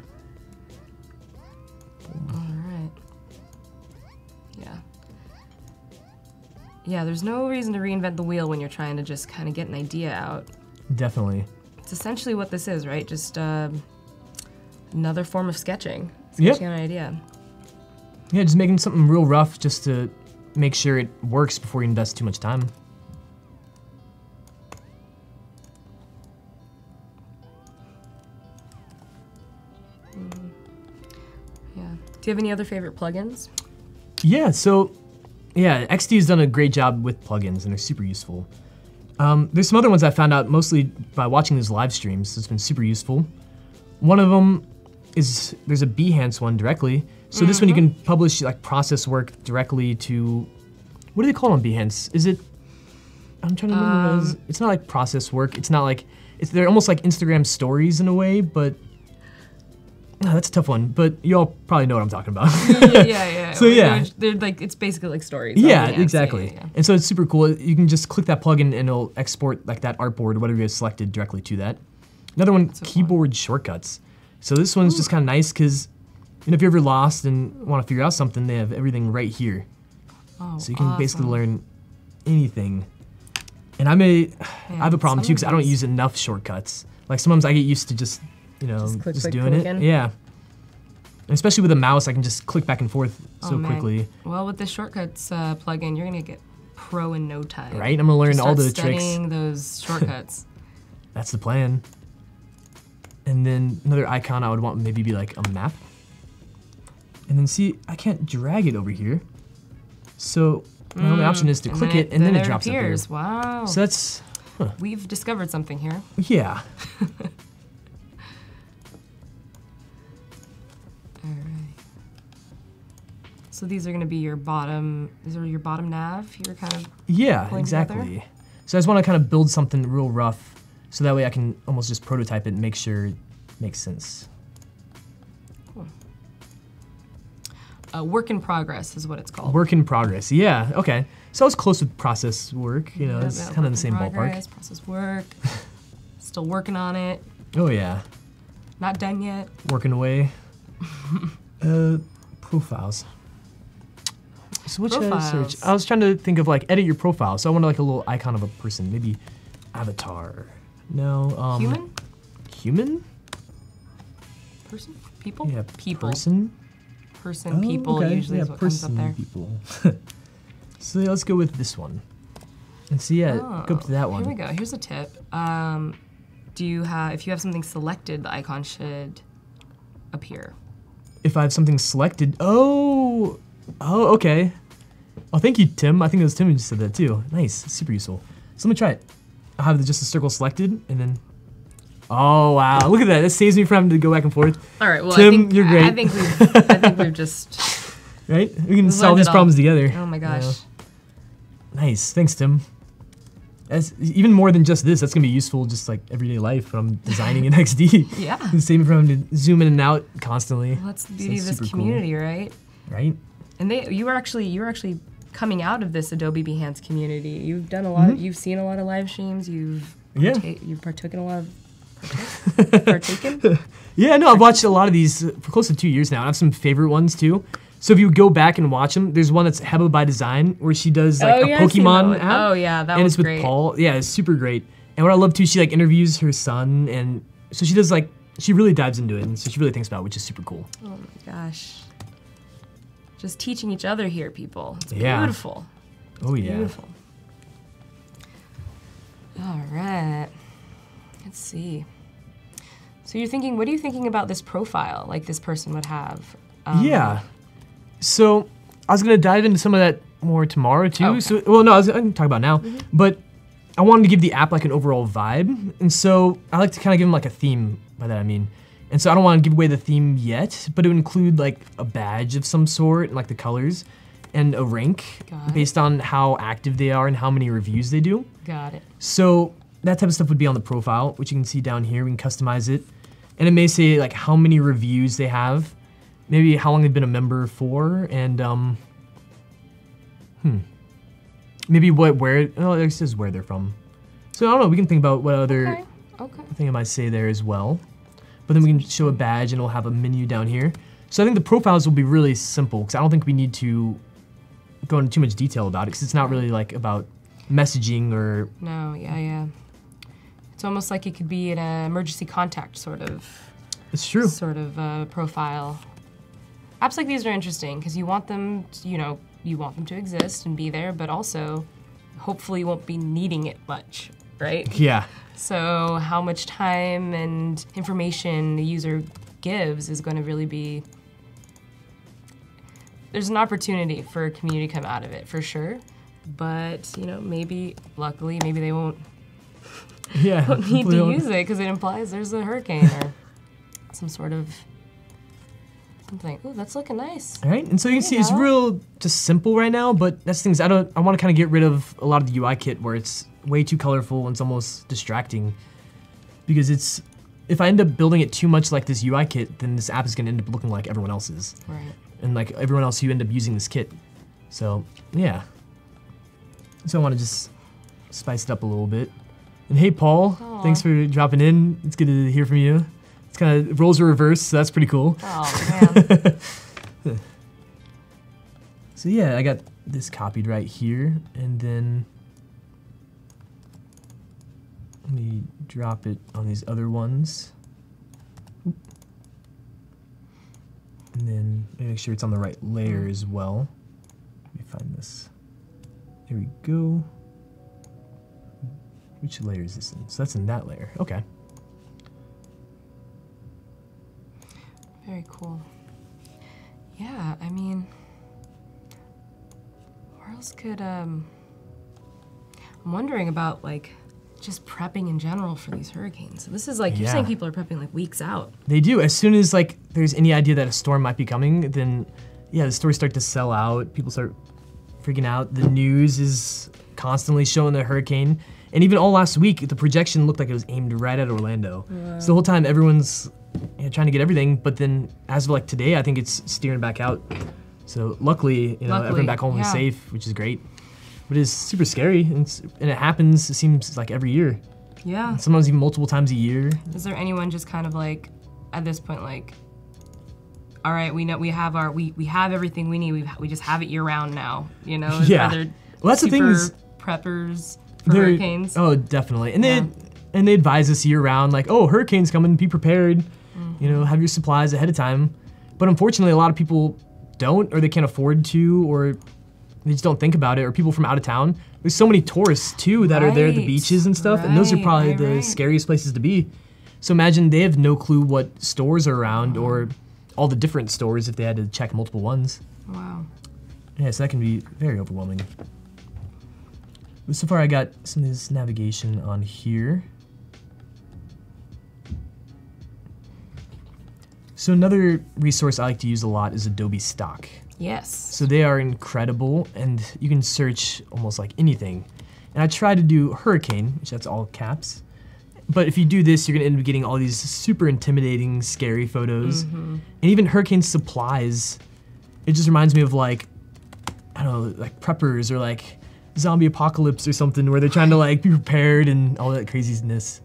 Yeah, there's no reason to reinvent the wheel when you're trying to just kind of get an idea out. Definitely. It's essentially what this is, right? Just um, another form of sketching. Yep. An idea. Yeah, just making something real rough just to make sure it works before you invest too much time. Yeah. Do you have any other favorite plugins? Yeah, so yeah, XD has done a great job with plugins and they're super useful. Um, there's some other ones I found out mostly by watching these live streams. So it's been super useful. One of them is there's a Behance one directly. So this one you can publish like process work directly to what do they call it on Behance? Is it? I'm trying to remember. is. It's not like process work. It's not like it's they're almost like Instagram stories in a way, but uh, that's a tough one, but you all probably know what I'm talking about. yeah, yeah, yeah. <laughs> So, yeah. they're like it's basically like stories. yeah, exactly. Yeah, yeah, And so it's super cool. You can just click that plugin and it'll export like that artboard whatever you have selected directly to that. Another one, so fun. keyboard shortcuts. So this one's just kind of nice because you know, if you're ever lost and want to figure out something, they have everything right here. Oh, So you can basically learn anything. And I may, <sighs> I have a problem too because I don't use enough shortcuts. Like sometimes I get used to just, you know, Just just, click, click, doing it. clicking. Yeah. And especially with a mouse, I can just click back and forth so Oh, man. quickly. Well, with the shortcuts uh, plugin, you're gonna get pro in no time. Right? I'm gonna learn Just all start the tricks. studying those shortcuts. <laughs> <laughs> That's the plan. And then another icon I would want maybe be like a map. And then see, I can't drag it over here. So my only option is to Mm, And click then it and then, it it drops up appears. there. Wow. So that's, We've discovered something here. yeah. <laughs> So these are going to be your bottom. These are your bottom nav. You're kind of. Yeah, pulling together? exactly. So I just want to kind of build something real rough so that way I can almost just prototype it and make sure it makes sense. Uh, work in progress is what it's called. Work in progress. Yeah, okay. So I was close with process work, you know, Yeah, it's kind of the same ballpark. progress, Process work. <laughs> Still working on it. Oh yeah, Not done yet. working away. <laughs> uh, profiles. So what should I search? I was trying to think of like edit your profile. So I wanted like a little icon of a person, maybe avatar. No, um, Human? Human? Person? People? Yeah, People. person. Person, Oh, people okay. usually yeah, is what comes up person there. People. <laughs> so yeah, let's go with this one. And see, yeah, go up to that one. Here we go. Here's a tip. Um, do you have, if you have something selected, the icon should appear. If I have something selected, oh, oh, okay. Oh, thank you, Tim. I think it was Tim who just said that too. Nice, super useful. So let me try it. I'll have just a circle selected, and then, oh wow, look at that. That saves me from having to go back and forth. All right. Well, Tim, I think, you're I great. think we've, I think we've just. <laughs> Right? We can solve these all. problems together. Oh my gosh. know. Nice, thanks, Tim. That's even more than just this. That's gonna be useful just like everyday life when I'm <laughs> designing in XD. Yeah. <laughs> Save me from having to zoom in and out constantly. Well, that's the beauty of this super cool. community, right? Right? And they, you were actually, you were actually coming out of this Adobe Behance community. You've done a lot. Of, you've seen a lot of live streams. You've Mm-hmm. Yeah. parta- you've partaken a lot of. Partake? <laughs> partaken? Yeah, no, I've watched a lot of these for close to two years now. I have some favorite ones too. So if you go back and watch them, there's one that's Heba by Design where she does like Oh, a yeah, I've seen that Pokemon app. Oh, yeah, that and it's with great. Paul. Yeah, it's super great. And what I love too, she like interviews her son, and so she does like she really dives into it, and so she really thinks about, it, which is super cool. Oh my gosh. Just teaching each other here, people. It's Yeah. beautiful. Oh yeah. Beautiful. All right. Let's see. So you're thinking, what are you thinking about this profile like this person would have? Um, Yeah. So I was gonna dive into some of that more tomorrow too. Okay. So well, no, I was I can talk about it now, but I wanted to give the app like an overall vibe, and so I like to kind of give them like a theme. By that I mean, and so I don't want to give away the theme yet, but it would include like a badge of some sort, and like the colors, and a rank Got it. based on how active they are and how many reviews they do. Got it. So that type of stuff would be on the profile, which you can see down here. We can customize it. And it may say like how many reviews they have, maybe how long they've been a member for, and um, hmm, maybe what where oh it says where they're from. So I don't know. We can think about what other Okay. Okay. thing I might say there as well. But then we can show a badge and it'll have a menu down here. So I think the profiles will be really simple because I don't think we need to go into too much detail about it because it's not really like about messaging or No, yeah, yeah. It's almost like it could be an uh, emergency contact sort of it's true. sort of uh, profile. Apps like these are interesting because you want them, to, you know, you want them to exist and be there, but also hopefully you won't be needing it much, right? Yeah. So how much time and information the user gives is going to really be. There's an opportunity for a community to come out of it for sure, but you know maybe luckily maybe they won't <laughs> Yeah. don't need to use it because it implies there's a hurricane or some sort of something. Ooh, that's looking nice. All right, and so you can see it's real just simple right now, but that's things I don't. I want to kind of get rid of a lot of the UI kit where it's way too colorful and it's almost distracting, because it's if I end up building it too much like this UI kit, then this app is gonna end up looking like everyone else's, Right. and like everyone else who end up using this kit. So yeah. So I want to just spice it up a little bit. And hey, Paul, Aw. thanks for dropping in. It's good to hear from you. Kind of roles are reversed, so that's pretty cool. Oh man. <laughs> So yeah, I got this copied right here, and then let me drop it on these other ones. And then make sure it's on the right layer hmm. as well. Let me find this. There we go. Which layer is this in? So that's in that layer. Okay. Very cool. Yeah, I mean, where else could um? I'm wondering about like just prepping in general for these hurricanes. So this is like you're saying people are prepping like weeks out. They do. As soon as like there's any idea that a storm might be coming, then yeah, the stores start to sell out. People start freaking out. The news is constantly showing the hurricane. And even all last week, the projection looked like it was aimed right at Orlando. So the whole time, everyone's you know, trying to get everything. But then, as of like today, I think it's steering back out. So luckily, you know, Luckily, everyone back home is safe, which is great. But it's super scary, and, and it happens. It seems like every year. Yeah. Sometimes even multiple times a year. Is there anyone just kind of like at this point like all right, we know we have our we, we have everything we need. We we just have it year round now, you know. <laughs> Yeah. Well, that's the thing is- preppers for They're- hurricanes. Oh, definitely. And Yeah. they and they advise us year round, like, oh, hurricanes coming, be prepared. Mm-hmm. You know, have your supplies ahead of time. But unfortunately, a lot of people don't, or they can't afford to, or they just don't think about it. Or people from out of town. There's so many tourists too that are there at the beaches and stuff, and those are probably right, the right. scariest places to be. So imagine they have no clue what stores are around, or all the different stores if they had to check multiple ones. Wow. Yeah, so that can be very overwhelming. But so far, I got some of this navigation on here. So another resource I like to use a lot is Adobe Stock. Yes. So they are incredible, and you can search almost like anything. And I try to do hurricane, which that's all caps. But if you do this, you're gonna end up getting all these super intimidating, scary photos, mm-hmm. and even hurricane supplies. It just reminds me of like, I don't know, like preppers or like zombie apocalypse or something, where they're trying to like be prepared and all that craziness.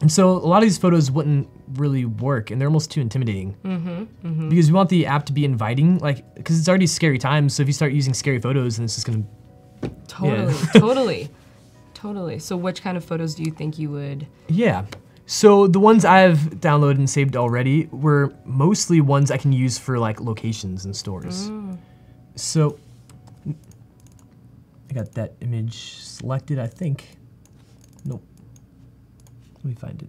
And so a lot of these photos wouldn't really work, and they're almost too intimidating. Mm-hmm, mm-hmm. Because we want the app to be inviting, like, because it's already scary times. So if you start using scary photos, then it's just gonna. Totally. <laughs> totally. Totally. So which kind of photos do you think you would Yeah. So the ones I've downloaded and saved already were mostly ones I can use for like locations and stores. Mm. So I got that image selected, I think. Nope. Let me find it.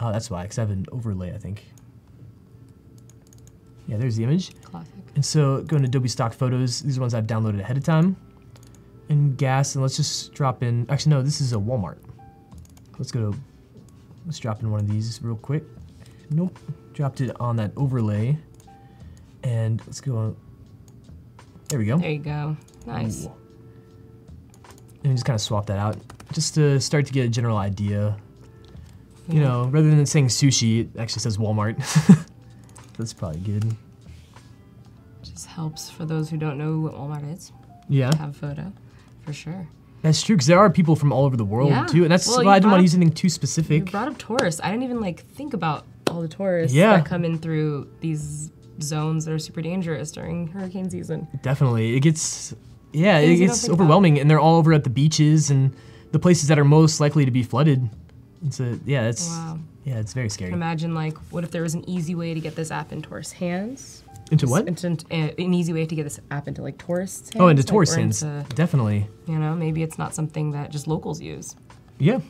Oh, that's why, because I have an overlay, I think. Yeah, there's the image. classic? And so go into Adobe Stock Photos. These are ones I've downloaded ahead of time. And gas, and let's just drop in. Actually, no, this is a Walmart. Let's go to. Let's drop in one of these real quick. Nope. Dropped it on that overlay. And let's go. There we go. There you go. Nice. Ooh. And just kind of swap that out, just to start to get a general idea. You Yeah. know, rather than saying sushi, it actually says Walmart. <laughs> That's probably good. Just helps for those who don't know what Walmart is. Yeah. Have a photo. For sure. That's true, because there are people from all over the world Yeah. too, and that's Well, why I didn't want to use anything too specific. You brought up tourists. I didn't even like think about all the tourists Yeah. that come in through these zones that are super dangerous during hurricane season. Definitely, it gets yeah, Things it gets about. overwhelming, and they're all over at the beaches and the places that are most likely to be flooded. And so yeah, it's Wow. yeah, it's very scary. Imagine like, what if there was an easy way to get this app in tourists' hands? Into what? Into, uh, an easy way to get this app into like tourists' hands. Oh, into like, tourist or hands. into- Definitely. you know, maybe it's not something that just locals use. Yeah.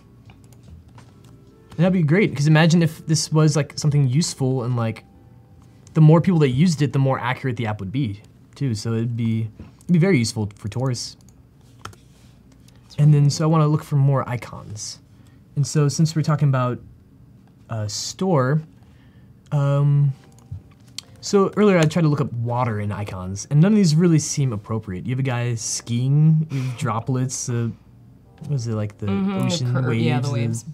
That'd be great because imagine if this was like something useful and like the more people that used it, the more accurate the app would be too. So it'd be it'd be very useful for tourists. And then so I want to look for more icons. And so since we're talking about a store, um, so earlier I tried to look up water in icons, and none of these really seem appropriate. You have a guy skiing, you have droplets, uh, what is it like the Mhm, ocean cur- waves? yeah, the uh, waves.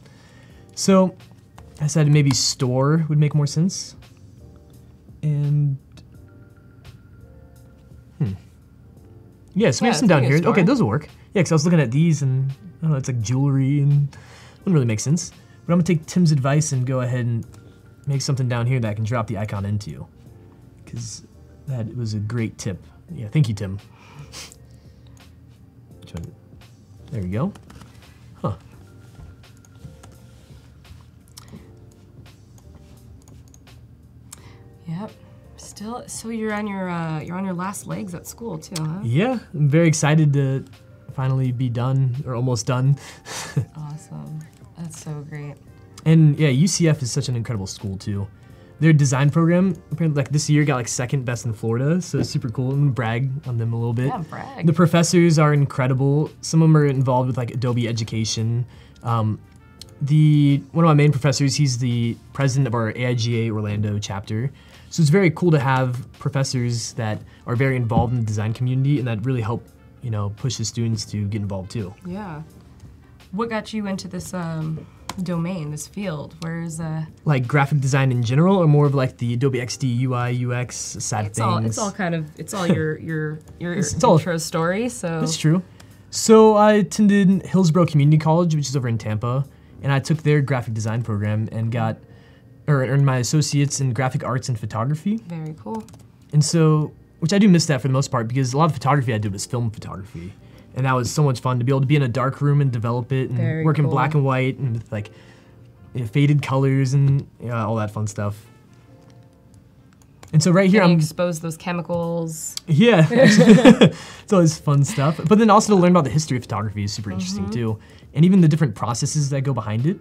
So I said maybe store would make more sense. And hmm. Yeah, so we have some down here. Okay, those will work. Yeah, because I was looking at these and I don't know, it's like jewelry and wouldn't really make sense. But I'm gonna take Tim's advice and go ahead and make something down here that I can drop the icon into. Because that was a great tip. Yeah, thank you, Tim. <laughs> There we go. Yep. Still, so you're on your uh, you're on your last legs at school too, huh? Yeah, I'm very excited to finally be done or almost done. <laughs> Awesome. That's so great. And yeah, UCF is such an incredible school too. Their design program, apparently, like this year, got like second best in Florida, so it's super cool. I'm gonna brag on them a little bit. Yeah, brag. The professors are incredible. Some of them are involved with like Adobe Education. Um, the one of my main professors, he's the president of our AIGA Orlando chapter. So it's very cool to have professors that are very involved in the design community and that really help, you know, push the students to get involved too. Yeah. What got you into this um, domain, this field? Where's uh? Like graphic design in general, or more of like the Adobe XD UI UX side It's of things. all it's all kind of it's all your your your It's- <laughs> it's all- intro story. So That's true. So I attended Hillsborough Community College, which is over in Tampa, and I took their graphic design program and got, or earned my associates in graphic arts and photography. very cool. And so, which I do miss that for the most part because a lot of photography I did was film photography, and that was so much fun to be able to be in a dark room and develop it and Very work in black and white and with like you know, faded colors and yeah, all that fun stuff. And so right here I'm expose those chemicals? yeah, <laughs> <laughs> it's always fun stuff. But then also to learn about the history of photography is super interesting mm-hmm. too, and even the different processes that go behind it.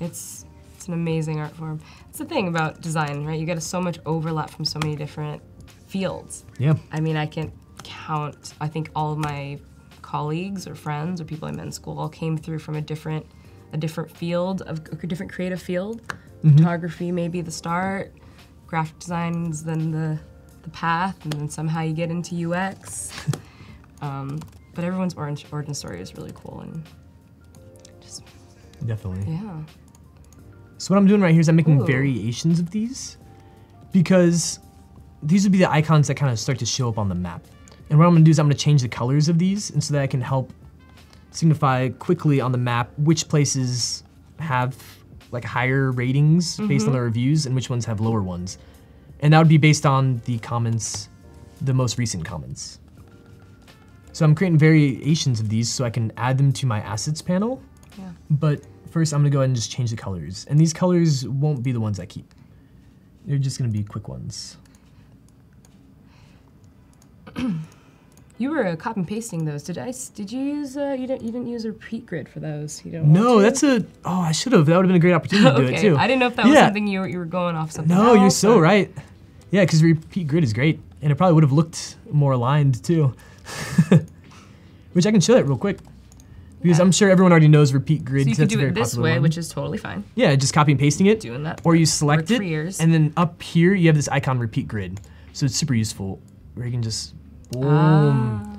It's it's an amazing art form. It's the thing about design, right? You get so much overlap from so many different fields. Yeah, I mean, I can count. I think all of my colleagues or friends or people I met in school all came through from a different a different field of a different creative field. Photography may be the start, graphic design's then the the path, and then somehow you get into UX. <laughs> um, but everyone's origin, origin story is really cool and just definitely. yeah. So what I'm doing right here is I'm making Ooh. variations of these because these would be the icons that kind of start to show up on the map. And what I'm gonna do is I'm gonna change the colors of these and so that I can help signify quickly on the map which places have like higher ratings based on mm-hmm. the reviews and which ones have lower ones. And that would be based on the comments, the most recent comments. So I'm creating variations of these so I can add them to my assets panel. Yeah. But first, I'm gonna go ahead and just change the colors. And these colors won't be the ones I keep. They're just gonna be quick ones. <clears throat> You were uh, copy and pasting those. Did I? Did you use? Uh, you didn't. You didn't use a repeat grid for those. You don't. No, that's a. Oh, I should have. That would have been a great <laughs> opportunity to do okay. it too. I didn't know if that was something you were, you were going off something. No, you're so or- right. Yeah, because repeat grid is great, and it probably would have looked more aligned too. <laughs> Which I can show that real quick, because I'm sure everyone already knows repeat grid. So you a do it this way, one. which is totally fine. yeah, just copy and pasting it. Doing that. Or you select it, years. and then up here you have this icon repeat grid. So it's super useful, where you can just boom. Ah,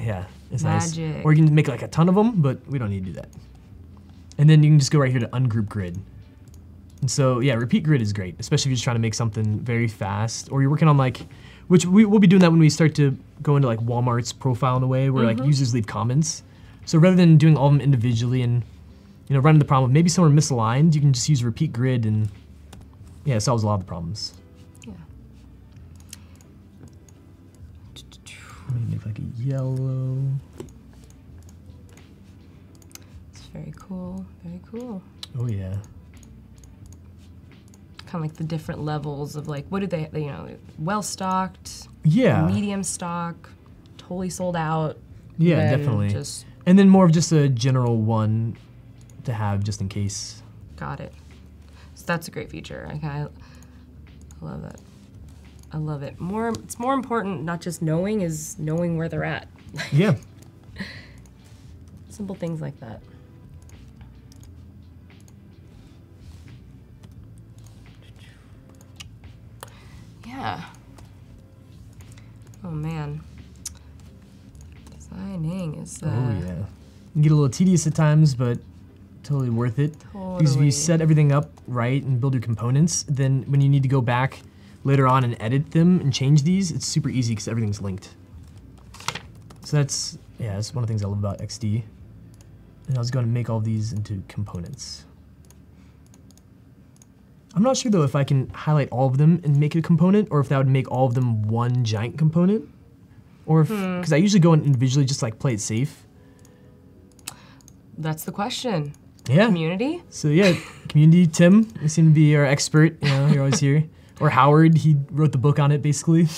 Yeah, it's nice. Magic. Or you can make like a ton of them, but we don't need to do that. And then you can just go right here to ungroup grid. And so yeah, repeat grid is great, especially if you're just trying to make something very fast, or you're working on like, which we will be doing that when we start to go into like Walmart's profile in a way where Mm-hmm. like users leave comments. So rather than doing all of them individually and you know running the problem, maybe some are misaligned, you can just use repeat grid and yeah, it solves a lot of the problems. Yeah. Let me make like a yellow. It's very cool. Very cool. Oh yeah. Kind of like the different levels of like what do they? You know, well stocked, Yeah. medium stock, totally sold out. Yeah, definitely. Just And then more of just a general one to have just in case. got it. So that's a great feature. I, I love that. I love it. More, it's more important not just knowing is knowing where they're at. <laughs> Yeah. Simple things like that. Yeah. Oh man. Designing is uh, oh yeah. Can get a little tedious at times, but totally worth it. Totally. Because if you set everything up right and build your components, then when you need to go back later on and edit them and change these, it's super easy because everything's linked. So that's, yeah, that's one of the things I love about XD. And I was going to make all these into components. I'm not sure though if I can highlight all of them and make it a component, or if that would make all of them one giant component, or because hmm. I usually go in individually just like play it safe. That's the question. Yeah. Community? So yeah, community Tim, you seem to be our expert. You know, you're always here. Or Howard, he wrote the book on it basically. <laughs>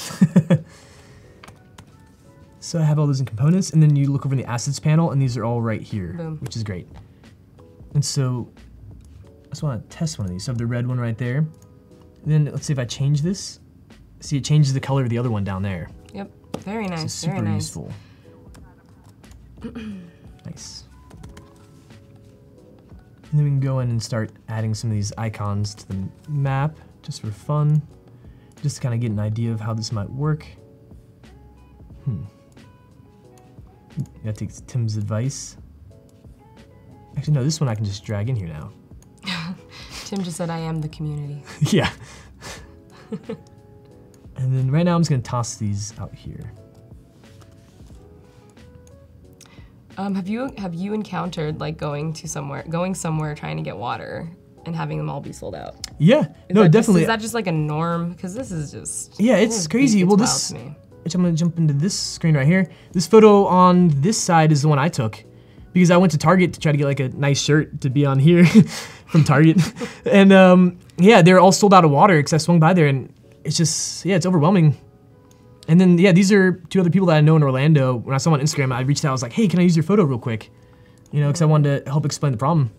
so I have all those in components, and then you look over in the assets panel, and these are all right here, Boom. which is great. And so I just want to test one of these. So I have the red one right there. Then let's see if I change this. See, it changes the color of the other one down there. Very nice. super very nice. useful. <clears throat> nice. And then we can go in and start adding some of these icons to the map just for fun, just to kind of get an idea of how this might work. Hmm. Gotta take Tim's advice. Actually, no, this one I can just drag in here now. <laughs> Tim just said I am the community. <laughs> yeah. <laughs> and then right now I'm just gonna toss these out here. Um, have you have you encountered like going to somewhere going somewhere trying to get water and having them all be sold out? Yeah, Is no, that just- definitely. is that just like a norm? Because this is just Yeah, it's crazy. It's Well, this- which I'm gonna jump into this screen right here. This photo on this side is the one I took because I went to Target to try to get like a nice shirt to be on here <laughs> from Target, <laughs> and um, yeah, they're all sold out of water because I swung by there and it's just yeah, it's overwhelming. And then yeah, these are two other people that I know in Orlando. When I saw them on Instagram, I reached out. I was like, hey, can I use your photo real quick? You know, because I wanted to help explain the problem.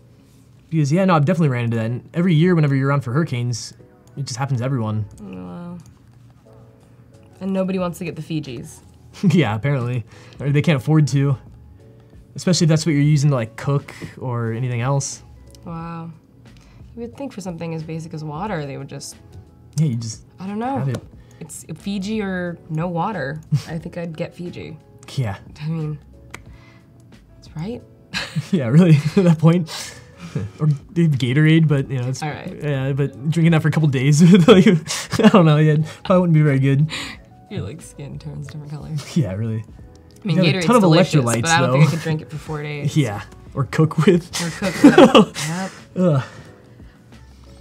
Because yeah, no, I've definitely ran into that. And every year, whenever you're around for hurricanes, it just happens to everyone. Wow. And nobody wants to get the Fijis. <laughs> yeah, apparently. Or they can't afford to. Especially if that's what you're using to like cook or anything else. Wow. You would think for something as basic as water, they would just Yeah, you just I don't know. it. It's Fiji or no water. <laughs> I think I'd get Fiji. Yeah. I mean, it's right. <laughs> Yeah, really, <laughs> at that point. or Gatorade, but you know, it's All right. yeah, but drinking that for a couple days, like, I don't know, yeah, probably wouldn't be very good. Your like skin turns different colors. Yeah, really. I mean, got a Gatorade's ton of electrolytes, but I don't think I could drink it for four days. Yeah, or cook with. Or cook with. Yep. Ugh.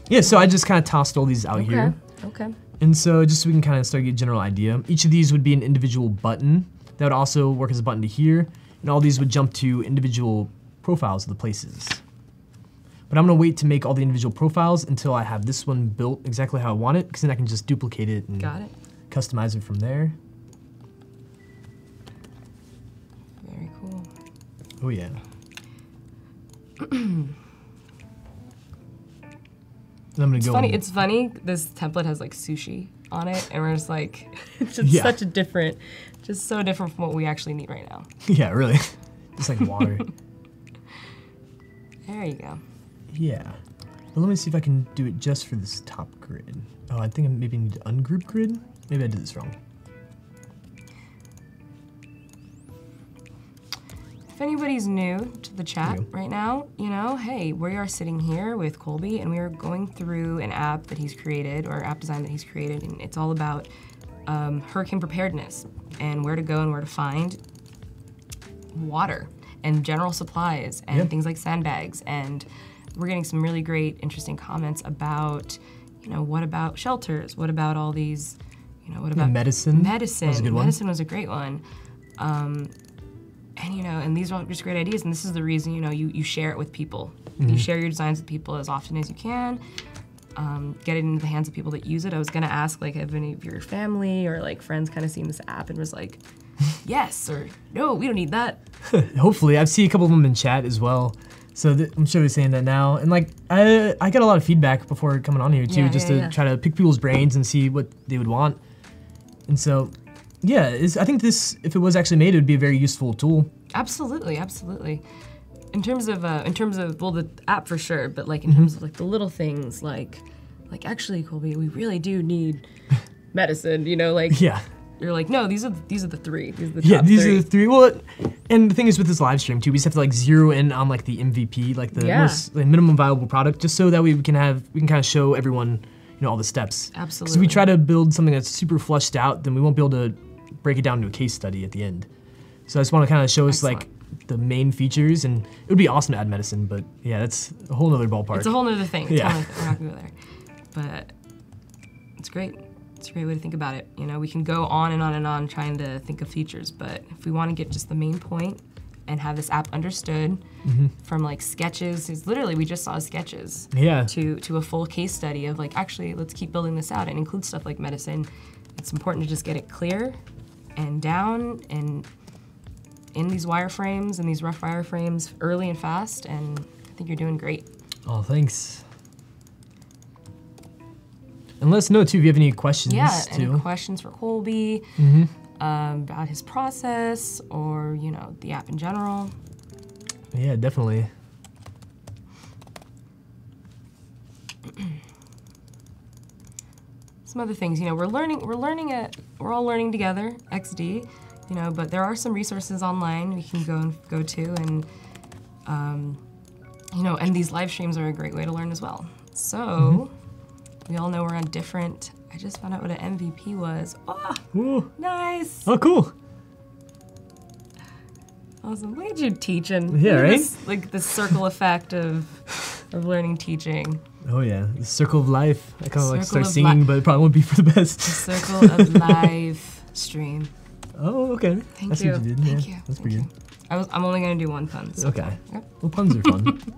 Yeah, so I just kind of tossed all these out Okay. here. Okay. And so just so we can kind of start to get a general idea, each of these would be an individual button that would also work as a button to here, and all these would jump to individual profiles of the places. But I'm gonna wait to make all the individual profiles until I have this one built exactly how I want it, because then I can just duplicate it and Got it. customize it from there. Very cool. Oh yeah. <clears throat> I'm gonna It's go. funny. It's funny. This template has like sushi on it, and we're just like, <laughs> it's just Yeah. such a different, just so different from what we actually need right now. <laughs> yeah, really. Just like water. <laughs> There you go. Yeah. But let me see if I can do it just for this top grid. Oh, I think I maybe need to ungroup grid. Maybe I did this wrong. If anybody's new to the chat right now, you know, hey, we are sitting here with Colby and we are going through an app that he's created or app design that he's created, and it's all about um, hurricane preparedness and where to go and where to find water and general supplies and Yeah. things like sandbags. And we're getting some really great, interesting comments about, you know, what about shelters? What about all these, you know, what about medicine. Medicine. That was a good one. Medicine was a great one. Um, and you know, and these are all just great ideas. And this is the reason, you know, you, you share it with people. Mm-hmm. You share your designs with people as often as you can. Um, get it into the hands of people that use it. I was gonna ask, like, have any of your family or like friends kind of seen this app and was like, <laughs> yes or no, we don't need that. <laughs> Hopefully, I've seen a couple of them in chat as well. So th- I'm sure they're saying that now. And like, I I got a lot of feedback before coming on here too, Yeah, just yeah, to yeah. try to pick people's brains and see what they would want. And so, yeah, I think this, if it was actually made, it would be a very useful tool. Absolutely, absolutely. In terms of uh, in terms of well, the app for sure, but like in Mm-hmm. terms of like the little things, like like actually, Colby, we really do need <laughs> medicine. You know, like Yeah. you're like, no, these are these are the three. These are the Yeah, these three. are the three. Well, and the thing is with this live stream too, we just have to like zero in on like the MVP, like the Yeah. most like, minimum viable product, just so that we can have we can kind of show everyone, you know, all the steps. Absolutely. Because if we try to build something that's super flushed out, then we won't be able to break it down into a case study at the end. So I just want to kind of show us like the main features, and it would be awesome to add medicine, but yeah, that's a whole nother ballpark. It's a whole nother thing. It's Yeah. a whole nother thing. We're not gonna go there. But it's great. It's a great way to think about it. You know, we can go on and on and on trying to think of features, but if we want to get just the main point and have this app understood Mm-hmm. from like sketches, is literally we just saw sketches yeah. to to a full case study of like actually let's keep building this out and include stuff like medicine. It's important to just get it clear and down and in these wireframes and these rough wireframes early and fast and I think you're doing great. Oh, thanks. And let us know too if you have any questions Yeah, any questions for Colby Mm-hmm. um, about his process or, you know, the app in general? Yeah, definitely. Some other things, you know, we're learning, we're learning at, we're all learning together, XD, you know, but there are some resources online we can go and go to and, um, you know, and these live streams are a great way to learn as well. So, we all know we're on different, I just found out what an MVP was. Oh, Ooh. nice. Oh, cool. Awesome. Look at you teaching. Yeah, <laughs> right? this- like the circle effect of of learning teaching. Oh yeah, the circle of life. I kind of like start singing, but it probably won't be for the best. The Circle of life stream. Oh, okay. Thank you. what you did. Thank yeah, you. That's Thank pretty you. I was. I'm only gonna do one pun. so Okay. Yep. Well, puns are fun. <laughs>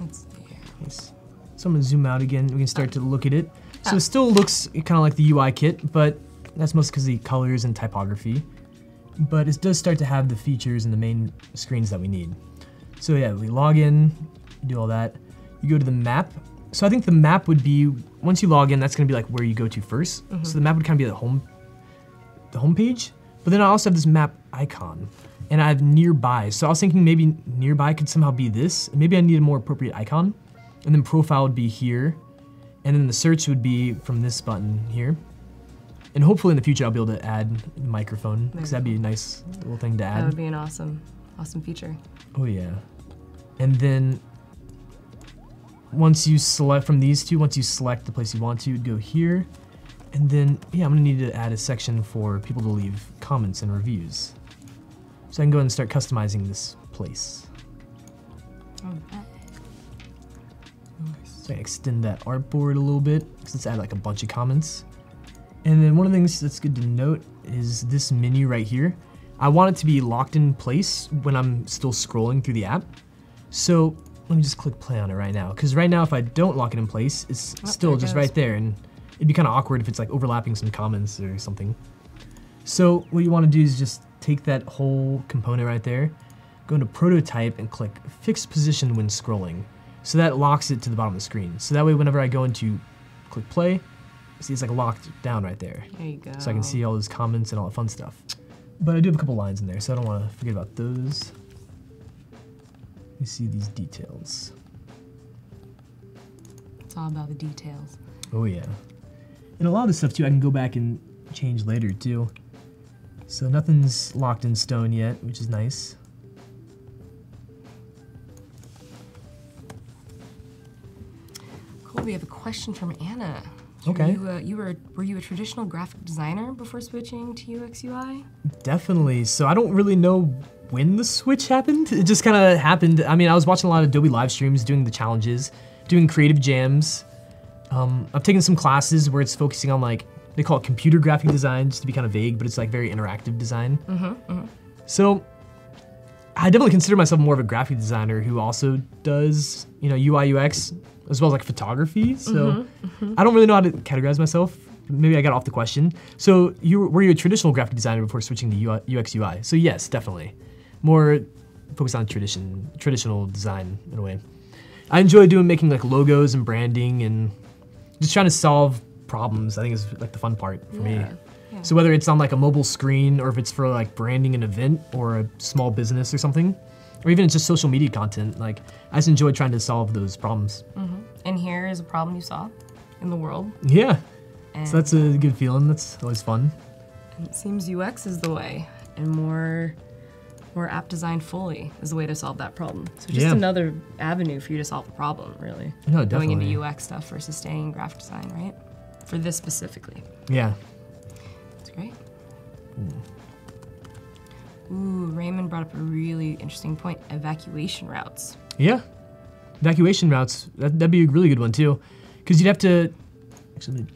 Let's see nice. So I'm gonna zoom out again. We can start to look at it. So Oh. it still looks kind of like the UI kit, but that's mostly because the colors and typography. But it does start to have the features and the main screens that we need. So yeah, we log in, do all that. You go to the map. So I think the map would be once you log in, that's gonna be like where you go to 1st Mm-hmm. So the map would kind of be the home, the home page. But then I also have this map icon, and I have nearby. So I was thinking maybe nearby could somehow be this. Maybe I need a more appropriate icon, and then profile would be here, and then the search would be from this button here. And hopefully in the future I'll be able to add the microphone because that'd be a nice little thing to add. That would be an awesome, awesome feature. Oh yeah. And then once you select from these two, once you select the place you want to, go here. And then, yeah, I'm gonna need to add a section for people to leave comments and reviews. So I can go ahead and start customizing this place. Oh, so I extend that artboard a little bit, because let's add like a bunch of comments. And then one of the things that's good to note is this menu right here. I want it to be locked in place when I'm still scrolling through the app. So let me just click play on it right now. Because right now, if I don't lock it in place, it's Oh, still it just goes. right there. And it'd be kind of awkward if it's like overlapping some comments or something. So what you want to do is just take that whole component right there, go into prototype and click fixed position when scrolling. So that locks it to the bottom of the screen. So that way whenever I go into click play, see it's like locked down right there. There you go. So I can see all those comments and all that fun stuff. But I do have a couple lines in there, so I don't want to forget about those. You see these details. It's all about the details. Oh yeah. And a lot of this stuff too, I can go back and change later too. So nothing's locked in stone yet, which is nice. Cool. We have a question from Anna. Okay. You, uh, you were were you a traditional graphic designer before switching to UX UI? Definitely. So I don't really know when the switch happened. It just kind of happened. I mean, I was watching a lot of Adobe live streams, doing the challenges, doing creative jams. Um, I've taken some classes where it's focusing on like they call it computer graphic design, just to be kind of vague, but it's like very interactive design. Mhm. So I definitely consider myself more of a graphic designer who also does, you know, UI UX as well as like photography. So mm-hmm, mm-hmm. I don't really know how to categorize myself. Maybe I got off the question. So you were you a traditional graphic designer before switching to UX UI? So yes, definitely, more focused on tradition, traditional design in a way. I enjoy doing making like logos and branding and just trying to solve problems. I think is like the fun part for me. Yeah, yeah. So whether it's on like a mobile screen or if it's for like branding an event or a small business or something, or even it's just social media content, like I just enjoy trying to solve those problems. Mm-hmm. And here is a problem you saw in the world. Yeah. And, So that's a uh, good feeling. That's always fun. and it seems UX is the way, and more, more app design fully is the way to solve that problem. So just Yeah. another avenue for you to solve a problem, really. No, definitely. Going into UX stuff versus staying in graphic design, right? For this specifically. Yeah. That's great. Mm. Ooh, Raymond brought up a really interesting point evacuation routes. Yeah. Evacuation routes. That, that'd be a really good one too, because you'd have to. Actually.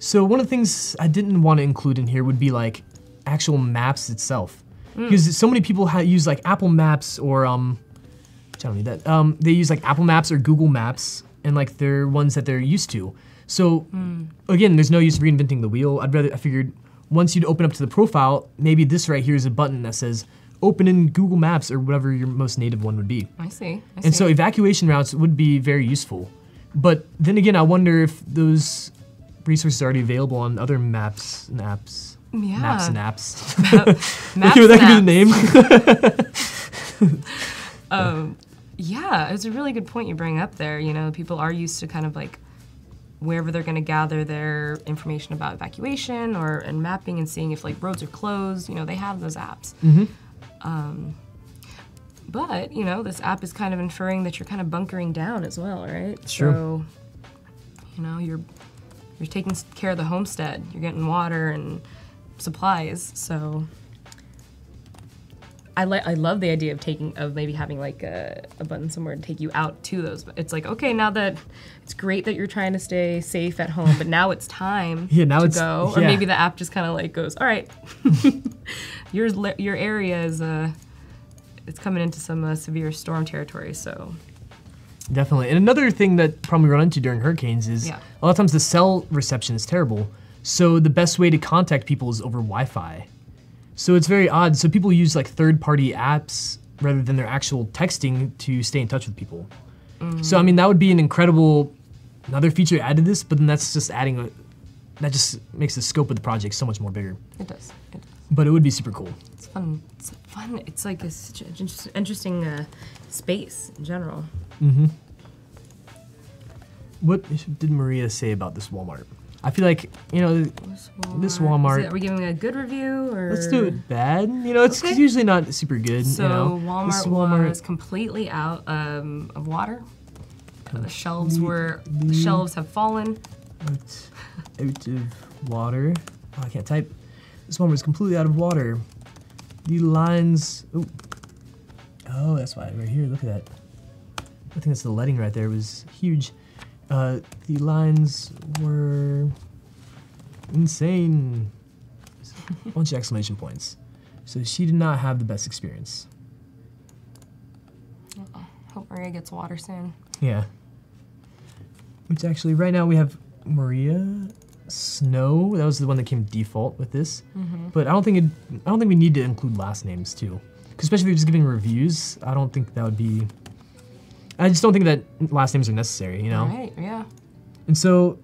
So one of the things I didn't want to include in here would be like actual maps itself, because so many people ha- use like Apple Maps or um, I don't need that. Um, they use like Apple Maps or Google Maps, and like they're ones that they're used to. So again, there's no use reinventing the wheel. I'd rather I figured once you'd open up to the profile, maybe this right here is a button that says open in Google Maps or whatever your most native one would be. I see. I And see. so evacuation routes would be very useful. But then again, I wonder if those resources are already available on other maps and apps. yeah. Maps and apps. <laughs> <laughs> Maps Okay, that could be the name. <laughs> Um, yeah, it's a really good point you bring up there. You know, people are used to kind of like wherever they're going to gather their information about evacuation or and mapping and seeing if like roads are closed. You know, they have those apps. Um, but you know, this app is kind of inferring that you're kind of bunkering down as well, right? Sure. So, you know, you're you're taking care of the homestead. You're getting water and supplies. So. I like I love the idea of taking of maybe having like a, a button somewhere to take you out to those. But it's like okay, now that it's great that you're trying to stay safe at home, but now it's time <laughs> Yeah, now to it's- go. Or yeah. maybe the app just kind of like goes, all right, <laughs> your your area is uh, it's coming into some uh, severe storm territory. So Definitely. And another thing that we run into during hurricanes is Yeah. a lot of times the cell reception is terrible. So the best way to contact people is over Wi-Fi. So it's very odd. So people use like third-party apps rather than their actual texting to stay in touch with people. So I mean that would be an incredible another feature to add to this, but then that's just adding a that just makes the scope of the project so much more bigger. it does. It does. But it would be super cool. It's fun. It's fun. It's like a, such an interesting uh, space in general. What did Maria say about this Walmart? I feel like, you know, This Walmart. This Walmart- it- are we giving a good review or? Let's do it bad. You know, it's Okay. usually not super good. So you know. Walmart, This Walmart was completely out um, of water. Uh, the shelves were the shelves have fallen. out, out of water. Oh, I can't type. This Walmart is completely out of water. The lines. Oh, oh, that's why. Right here, look at that. I think that's the letting right there. It was huge. Uh, the lines were insane. A <laughs> bunch of exclamation points. So she did not have the best experience. Hope Maria gets water soon. Yeah. Which actually, right now we have Maria Snow. That was the one that came default with this. But I don't think it. I don't think we need to include last names too, especially if you're just giving reviews. I don't think that would be. I just don't think that last names are necessary. You know. Right. Yeah. And so,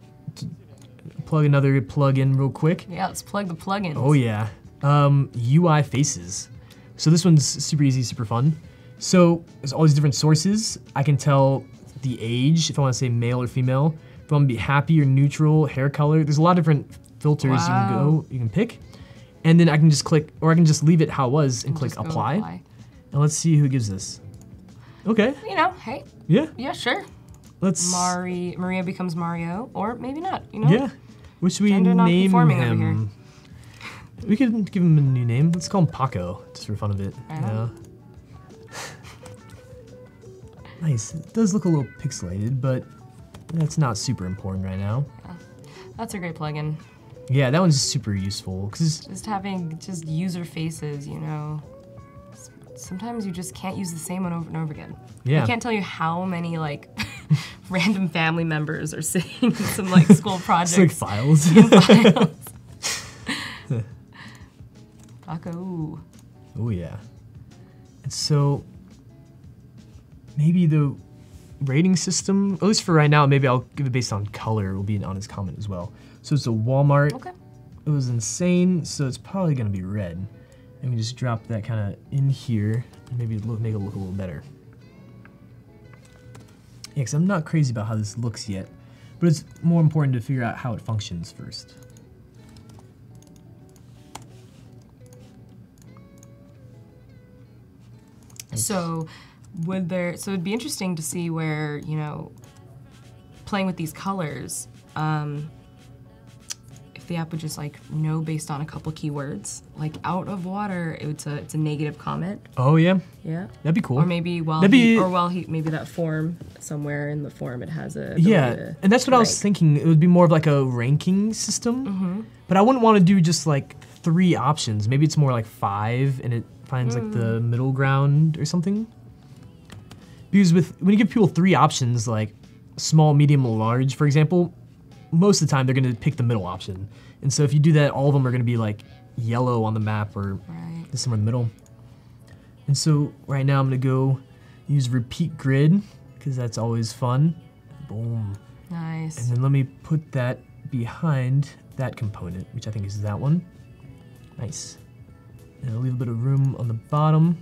plug another plug in real quick. Yeah. Let's plug the plugins. Oh yeah. Um, UI faces. So this one's super easy, super fun. So there's all these different sources. I can tell the age, if I want to say male or female. If I want to be happy or neutral, hair color. There's a lot of different filters you can go, you can pick. And then I can just click, or I can just leave it how it was and And click go apply. And let's see who gives this. Okay, You know. Hey. yeah, Yeah. Sure. let's. Mari Maria becomes Mario, or maybe not. You know. Yeah. What should we Gender name him? We could give him a new name. Let's call him Paco, just for fun of it. You know? nice. It does look a little pixelated, but that's not super important right now. Yeah. That's a great plugin. Yeah, that one's super useful because Just having just user faces. You know. Sometimes you just can't use the same one over and over again. Yeah. I can't tell you how many like <laughs> random family members are <laughs> sitting in some like school <laughs> projects. it's like files. Oh yeah. And so maybe the rating system, at least for right now, maybe I'll give it based on color. Will be an honest comment as well. So it's a Walmart. Okay. It was insane, so it's probably gonna be red. And me just drop that kind of in here and maybe look, make it look a little better. Yeah, because I'm not crazy about how this looks yet. But it's more important to figure out how it functions first. So, would there? So it'd be interesting to see where you know, playing with these colors. Um, the app would just like know based on a couple keywords, like out of water, it's a it's a negative comment. Oh yeah, Yeah. that'd be cool. Or maybe while That'd he, be- or while he maybe that form somewhere in the form it has a yeah, and that's what to I was thinking. It would be more of like a ranking system. Mm-hmm. But I wouldn't want to do just like three options. Maybe it's more like five, and it finds like the Hmm. middle ground or something. Because with when you give people three options, like small, medium, large, for example, most of the time they're going to pick the middle option. And so if you do that, all of them are going to be like yellow on the map or Right. somewhere in the middle. And so right now I'm going to go use repeat grid because that's always fun. Boom. Nice. And then let me put that behind that component, which I think is that one. Nice. And I'll leave a bit of room on the bottom.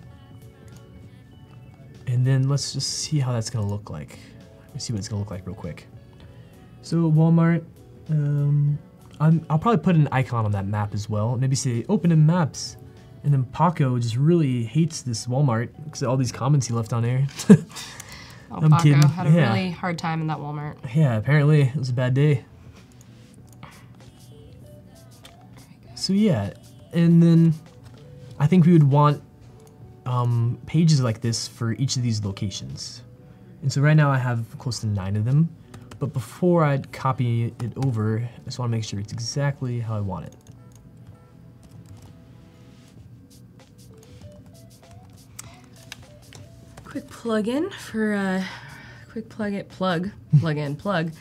And then let's just see how that's gonna look like. Let me see what it's gonna look like real quick. So Walmart, um, I'm, I'll probably put an icon on that map as well. Maybe say open in maps. And then Paco just really hates this Walmart because of all these comments he left on there. oh, <laughs> I'm Paco kidding. had a Yeah. really hard time in that Walmart. Yeah, apparently it was a bad day. So yeah, and then I think we would want um, pages like this for each of these locations. And so right now I have close to nine of them, but before I copy it over, I just want to make sure it's exactly how I want it. Quick plug in for uh, quick plug it plug plug in plug.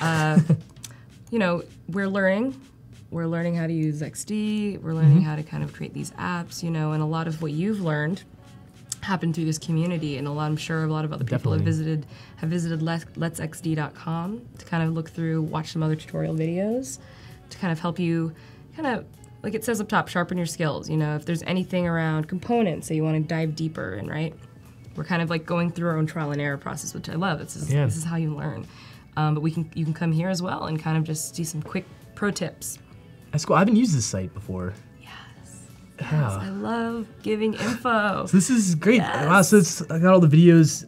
Uh, <laughs> you know, we're learning. We're learning how to use XD. We're learning how to kind of create these apps. You know, and a lot of what you've learned happened through this community, and a lot. I'm sure a lot of other people have visited have visited Let's, letsxd.com to kind of look through, watch some other tutorial videos, to kind of help you, kind of like it says up top, sharpen your skills. You know, if there's anything around components that you want to dive deeper in, right? We're kind of like going through our own trial and error process, which I love. This is Yeah. this is how you learn. Um, but we can you can come here as well and kind of just see some quick pro tips. That's cool. I haven't used this site before. Yes. I love giving info. So this is great. Wow, so it's I got all the videos.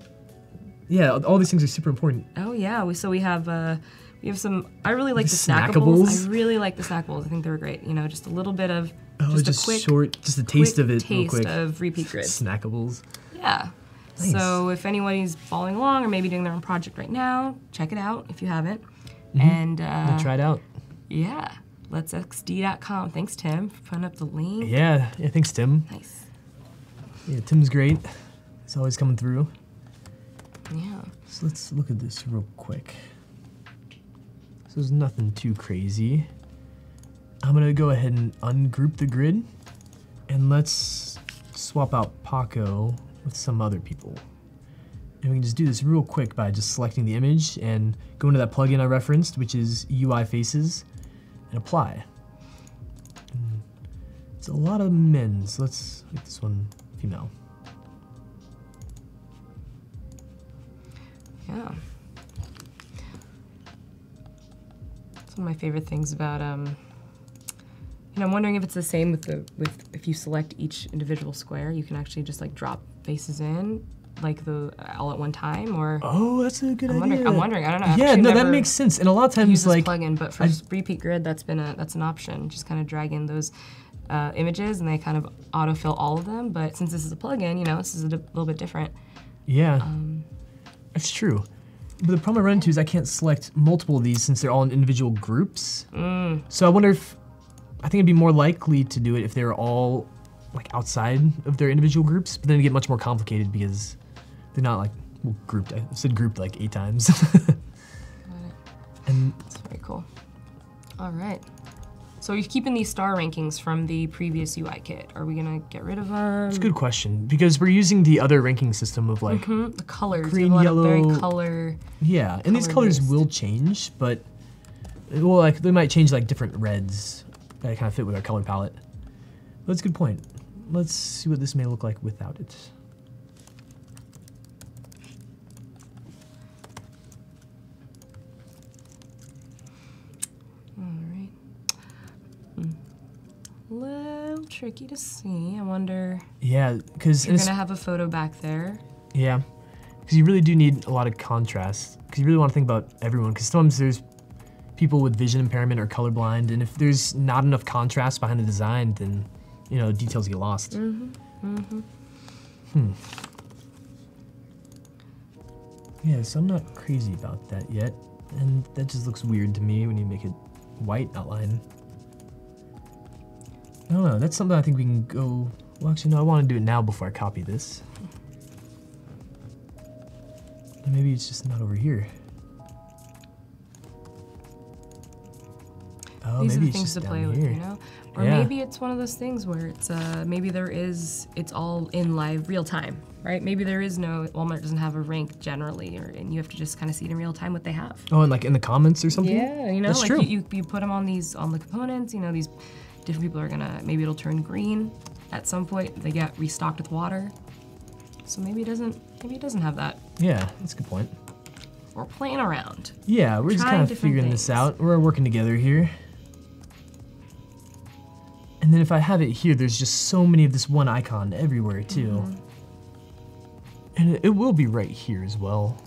Yeah, all these things are super important. Oh yeah, we, so we have uh, we have some. I really like the, The snackables. snackables? I really like the snackables. I think they were great. You know, just a little bit of Oh, just, just, a quick short, just a taste of it, real taste quick. of repeat grid. Snackables. Yeah. Nice. So if anybody's following along or maybe doing their own project right now, check it out if you haven't. Mm-hmm. And uh, try it out. yeah, letsxd.com. Thanks, Tim, for putting up the link. Yeah, yeah. Thanks, Tim. Nice. Yeah, Tim's great. He's always coming through. Yeah. So let's look at this real quick. So there's nothing too crazy. I'm gonna go ahead and ungroup the grid, and let's swap out Paco with some other people. And we can just do this real quick by just selecting the image and going to that plugin I referenced, which is UI Faces, and apply. And it's a lot of men, so let's make this one female. Yeah. It's one of my favorite things about um you know, I'm wondering if it's the same with the with if you select each individual square, you can actually just like drop faces in like the all at one time or Oh, that's a good I'm idea. wondering, I'm wondering, I don't know. I've yeah, no, that makes sense. And a lot of times, this like, plugin, but for I- repeat grid, that's been a that's an option. Just kind of drag in those uh, images, and they kind of autofill all of them. But since this is a plugin, you know, this is a little bit different. yeah, Um, that's true. But the problem I run into is I can't select multiple of these since they're all in individual groups. Mm. So I wonder if I think it'd be more likely to do it if they were all like outside of their individual groups. But then it get much more complicated because they're not like well, grouped. I said grouped like eight times. <laughs> and It's very cool. All right. So you're keeping these star rankings from the previous UI kit. Are we gonna get rid of them? it's a good question because we're using the other ranking system of like Hmm, the colors. Green, we have lot of yellow- very color. Yeah, and these colors color-based. will change, but well, like they might change like different reds that kind of fit with our color palette. But that's a good point. Let's see what this may look like without it. Tricky to see. I wonder. Yeah, because You're gonna have a photo back there. yeah, because you really do need a lot of contrast. Because you really want to think about everyone. Because sometimes there's people with vision impairment or colorblind, and if there's not enough contrast behind the design, then you know details get lost. Mhm. Mm-hmm. Hmm. Yeah, so I'm not crazy about that yet, and that just looks weird to me when you make it white outline. I don't know. That's something I think we can go. Well, actually, no. I want to do it now before I copy this. Maybe it's just not over here. Oh, These are maybe the it's things just to play with, here. you know? Or Yeah. maybe it's one of those things where it's uh maybe there is it's all in live real time, right? Maybe there is no Walmart doesn't have a rank generally, or and you have to just kind of see it in real time what they have. Oh, and like in the comments or something. Yeah, you know, That's like true. You, you you put them on these on the components. You know, these different people are gonna maybe it'll turn green at some point. They get restocked with water, so maybe it doesn't. Maybe it doesn't have that. Yeah, that's a good point. We're playing around. Yeah, we're just kind of different figuring this out. We're working together here. And then if I have it here, there's just so many of this one icon everywhere too. Mm-hmm. And it, it will be right here as well.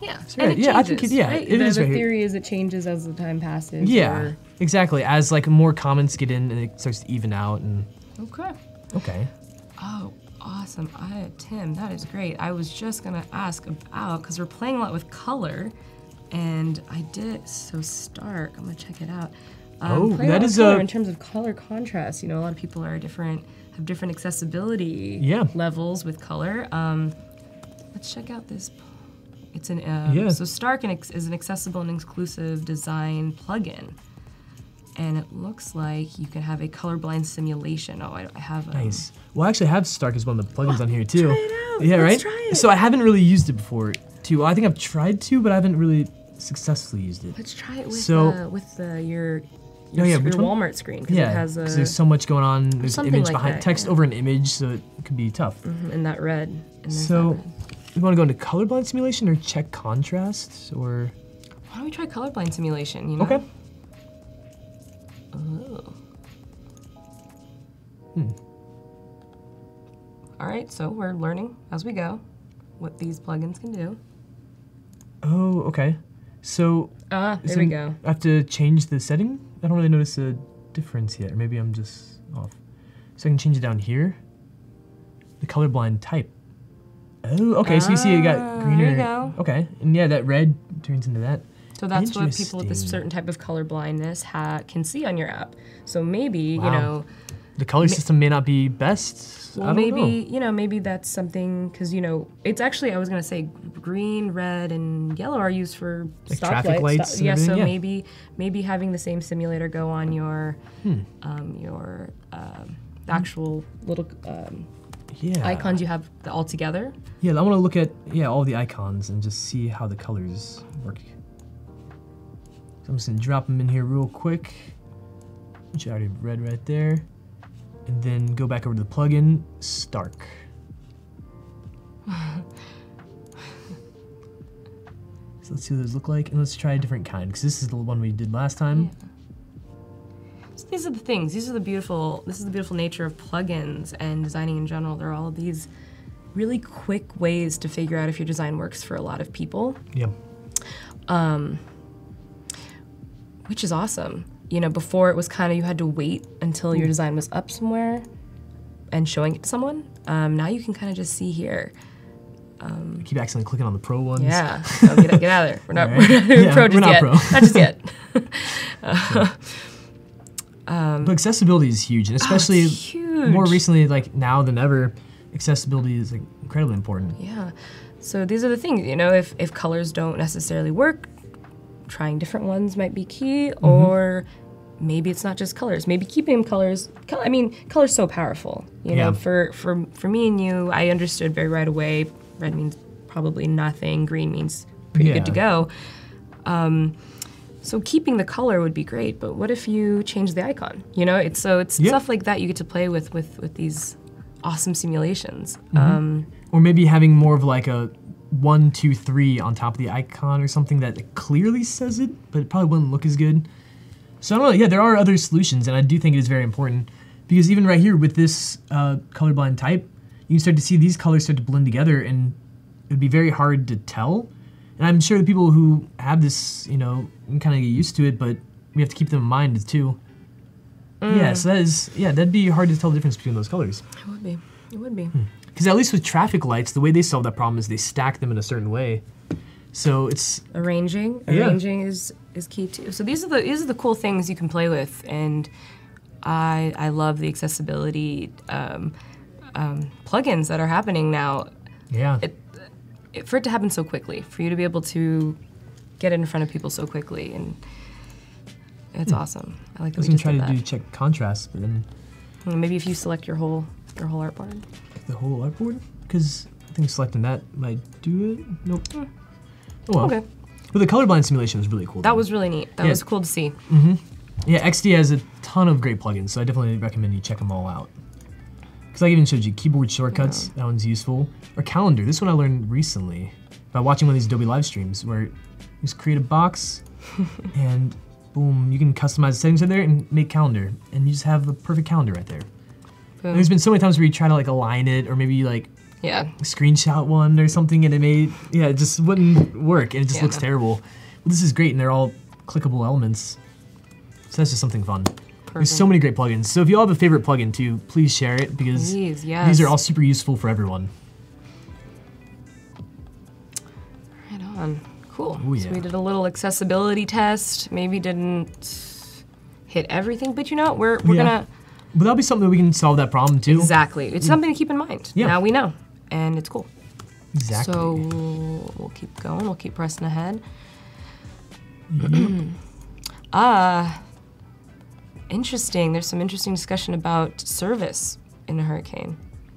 Yeah, right. and it Yeah, I think it- yeah, right? it the, is the right theory is it changes as the time passes. Yeah, or- exactly. As like more comments get in and it starts to even out and Okay. okay. Oh, awesome. I, Tim, that is great. I was just gonna ask about because we're playing a lot with color, and I did so stark. I'm gonna check it out. Um, Oh, playing a lot that is a- in terms of color contrast. You know, a lot of people are different, have different accessibility Yeah. levels with color. Um, let's check out this. It's an um, Yeah. so Stark is an accessible and inclusive design plugin. And it looks like you can have a colorblind simulation. Oh, I, I have um, Nice. Well, I actually have Stark as one of the plugins on here <laughs> too. try it out. Yeah, Let's right. try it. So I haven't really used it before too. I think I've tried to, but I haven't really successfully used it. Let's try it with So- uh, with uh, your Oh, yeah, your? Walmart screen because Yeah, it has a there's so much going on. There's Something image like behind that, text yeah. over an image, so it could be tough. Mhm, in that red. And So, that red. we want to go into colorblind simulation or check contrast or why don't we try colorblind simulation? You know. okay. Hmm. All right, so we're learning as we go what these plugins can do. Oh, okay. So Ah, there is we go. I have to change the setting. I don't really notice a difference yet, or maybe I'm just off. So I can change it down here. The colorblind type. Oh, okay. so you see, it got Ah, there greener. you go. Okay, and yeah, that red turns into that. So that's what people with a certain type of colorblindness ha- can see on your app. So maybe you know The color system may not be best. Well, maybe know. you know, maybe that's something because you know, it's actually I was gonna say green, red, and yellow are used for Like stop traffic lights yeah, so yeah. maybe maybe having the same simulator go on your Hmm. um, your um, actual little um, Yeah. icons you have all together. Yeah, I want to look at yeah all the icons and just see how the colors work. So I'm just gonna drop them in here real quick, which I already read right there, and then go back over to the plugin Stark. so let's see what those look like, and let's try a different kind because this is the one we did last time. So these are the things. These are the beautiful. This is the beautiful nature of plugins and designing in general. There are all of these really quick ways to figure out if your design works for a lot of people. Yeah. Um, which is awesome. You know, before it was kind of you had to wait until your design was up somewhere and showing it to someone. Um, now you can kind of just see here. I keep accidentally clicking on the pro ones. Yeah, <laughs> no, get, get out of there. We're not, Alright. we're not Yeah, pro we're just not yet. pro. <laughs> not just yet. <laughs> But accessibility is huge, and especially Oh, huge. more recently, like now than ever, accessibility is like, incredibly important. Yeah. So these are the things, you know, if, if colors don't necessarily work, trying different ones might be key, Mm-hmm. or maybe it's not just colors. Maybe keeping them colors. Col- I mean, color's so powerful. You know, Yeah. for, for for me and you, I understood very right away. Red means probably nothing. Green means pretty good to go. Um, so keeping the color would be great, but what if you change the icon? You know, it's so it's Yeah. stuff like that you get to play with with with these awesome simulations. Mm-hmm. Um, Or maybe having more of like a one, two, three on top of the icon or something that clearly says it, but it probably wouldn't look as good. So I don't know. Yeah, there are other solutions, and I do think it is very important because even right here with this uh, colorblind type, you can start to see these colors start to blend together, and it would be very hard to tell. And I'm sure the people who have this, you know, can kind of get used to it, but we have to keep them in mind too. Yeah, so that is yeah, that'd be hard to tell the difference between those colors. It would be. It would be. Because at least with traffic lights, the way they solve that problem is they stack them in a certain way. So it's Arranging. Yeah. Arranging is is key too. So these are the these are the cool things you can play with, and I I love the accessibility um, um, plugins that are happening now. yeah, It, it, for it to happen so quickly, for you to be able to get it in front of people so quickly, and it's awesome. I like I that was we gonna try to that. do check contrast, but then Maybe if you select your whole your whole artboard. the whole artboard, because I think selecting that might do it. Nope. Oh well. Okay, But the colorblind simulation was really cool. that though. was really neat. That Yeah. was cool to see. Mm-hmm. Yeah, XD has a ton of great plugins, so I definitely recommend you check them all out. Because I even showed you keyboard shortcuts, mm-hmm. that one's useful. Or calendar, this one I learned recently by watching one of these Adobe live streams where you just create a box <laughs> and boom, you can customize the settings in there and make calendar. And you just have a perfect calendar right there. Boom. there's been so many times where you try to like align it or maybe you like Yeah, screenshot one or something and it made, yeah, it just wouldn't work and it just Yeah. looks terrible. But this is great and they're all clickable elements. So that's just something fun. There's so many great plugins. So if you all have a favorite plugin too, please share it because Please, yes. these are all super useful for everyone. Right on. Cool. Ooh, So we did a little accessibility test. Maybe didn't hit everything, but you know? We're we're Yeah. gonna But that'll be something that we can solve that problem too. exactly. It's mm. something to keep in mind. Yeah. Now we know, and it's cool. Exactly. So we'll keep going. We'll keep pressing ahead. Ah, <clears throat> interesting. There's some interesting discussion about service in a hurricane.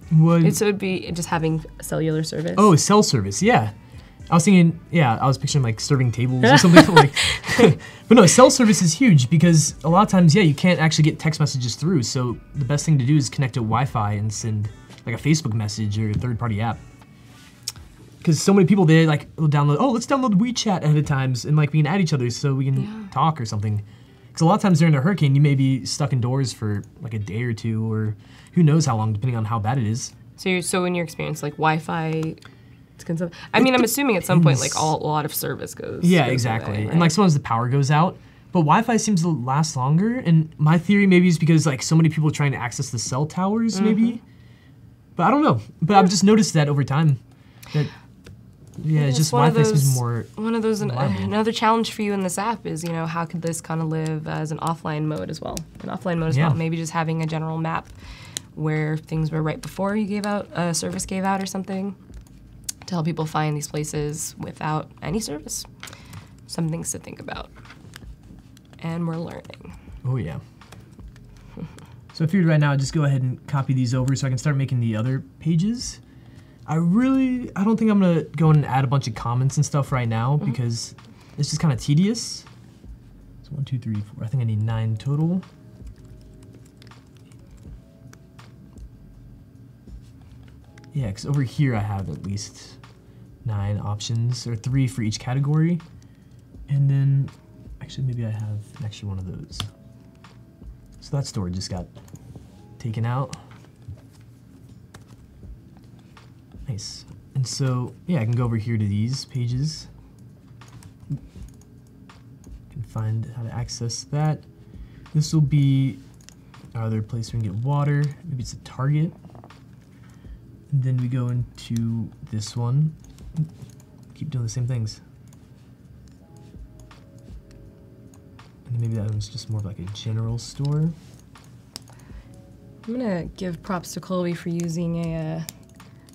What- It, so it'd be just having cellular service. oh, cell service. Yeah. I was thinking, yeah, I was picturing like serving tables or something <laughs> like. <laughs> but no, cell service is huge because a lot of times, yeah, you can't actually get text messages through. So the best thing to do is connect to Wi-Fi and send like a Facebook message or a third-party app. Because so many people they like will download. Oh, let's download WeChat ahead of times and like we can add each other so we can Yeah. talk or something. Because a lot of times during a hurricane, you may be stuck indoors for like a day or two, or who knows how long, depending on how bad it is. So, you're, so in your experience, like Wi-Fi, I mean, I'm assuming at some point, like all, a lot of service goes. Yeah, goes exactly. away, And like sometimes the power goes out, but Wi-Fi seems to last longer. And my theory maybe is because like so many people are trying to access the cell towers, Mm-hmm. maybe. But I don't know. But I've just noticed that over time. That yeah, it's just one of Wi-Fi seems those- more. One of those, reliable. <laughs> another challenge for you in this app is, you know, how could this kind of live as an offline mode as well? An offline mode as Yeah. well. Maybe just having a general map where things were right before you gave out, a service gave out or something to help people find these places without any service. Some things to think about. And we're learning. Oh yeah. So I figured right now I'd just go ahead and copy these over so I can start making the other pages. I really, I don't think I'm gonna go and add a bunch of comments and stuff right now mm-hmm. because it's just kind of tedious. So one, two, three, four. I think I need nine total. Yeah, because over here I have at least nine options, or three for each category. And then, actually, maybe I have an extra one of those. So that store just got taken out. Nice. And so, yeah, I can go over here to these pages. Can find how to access that. This will be our other place we can get water. Maybe it's a Target. And then we go into this one. Keep doing the same things. Maybe that was just more of like a general store. I'm gonna give props to Colby for using a, uh,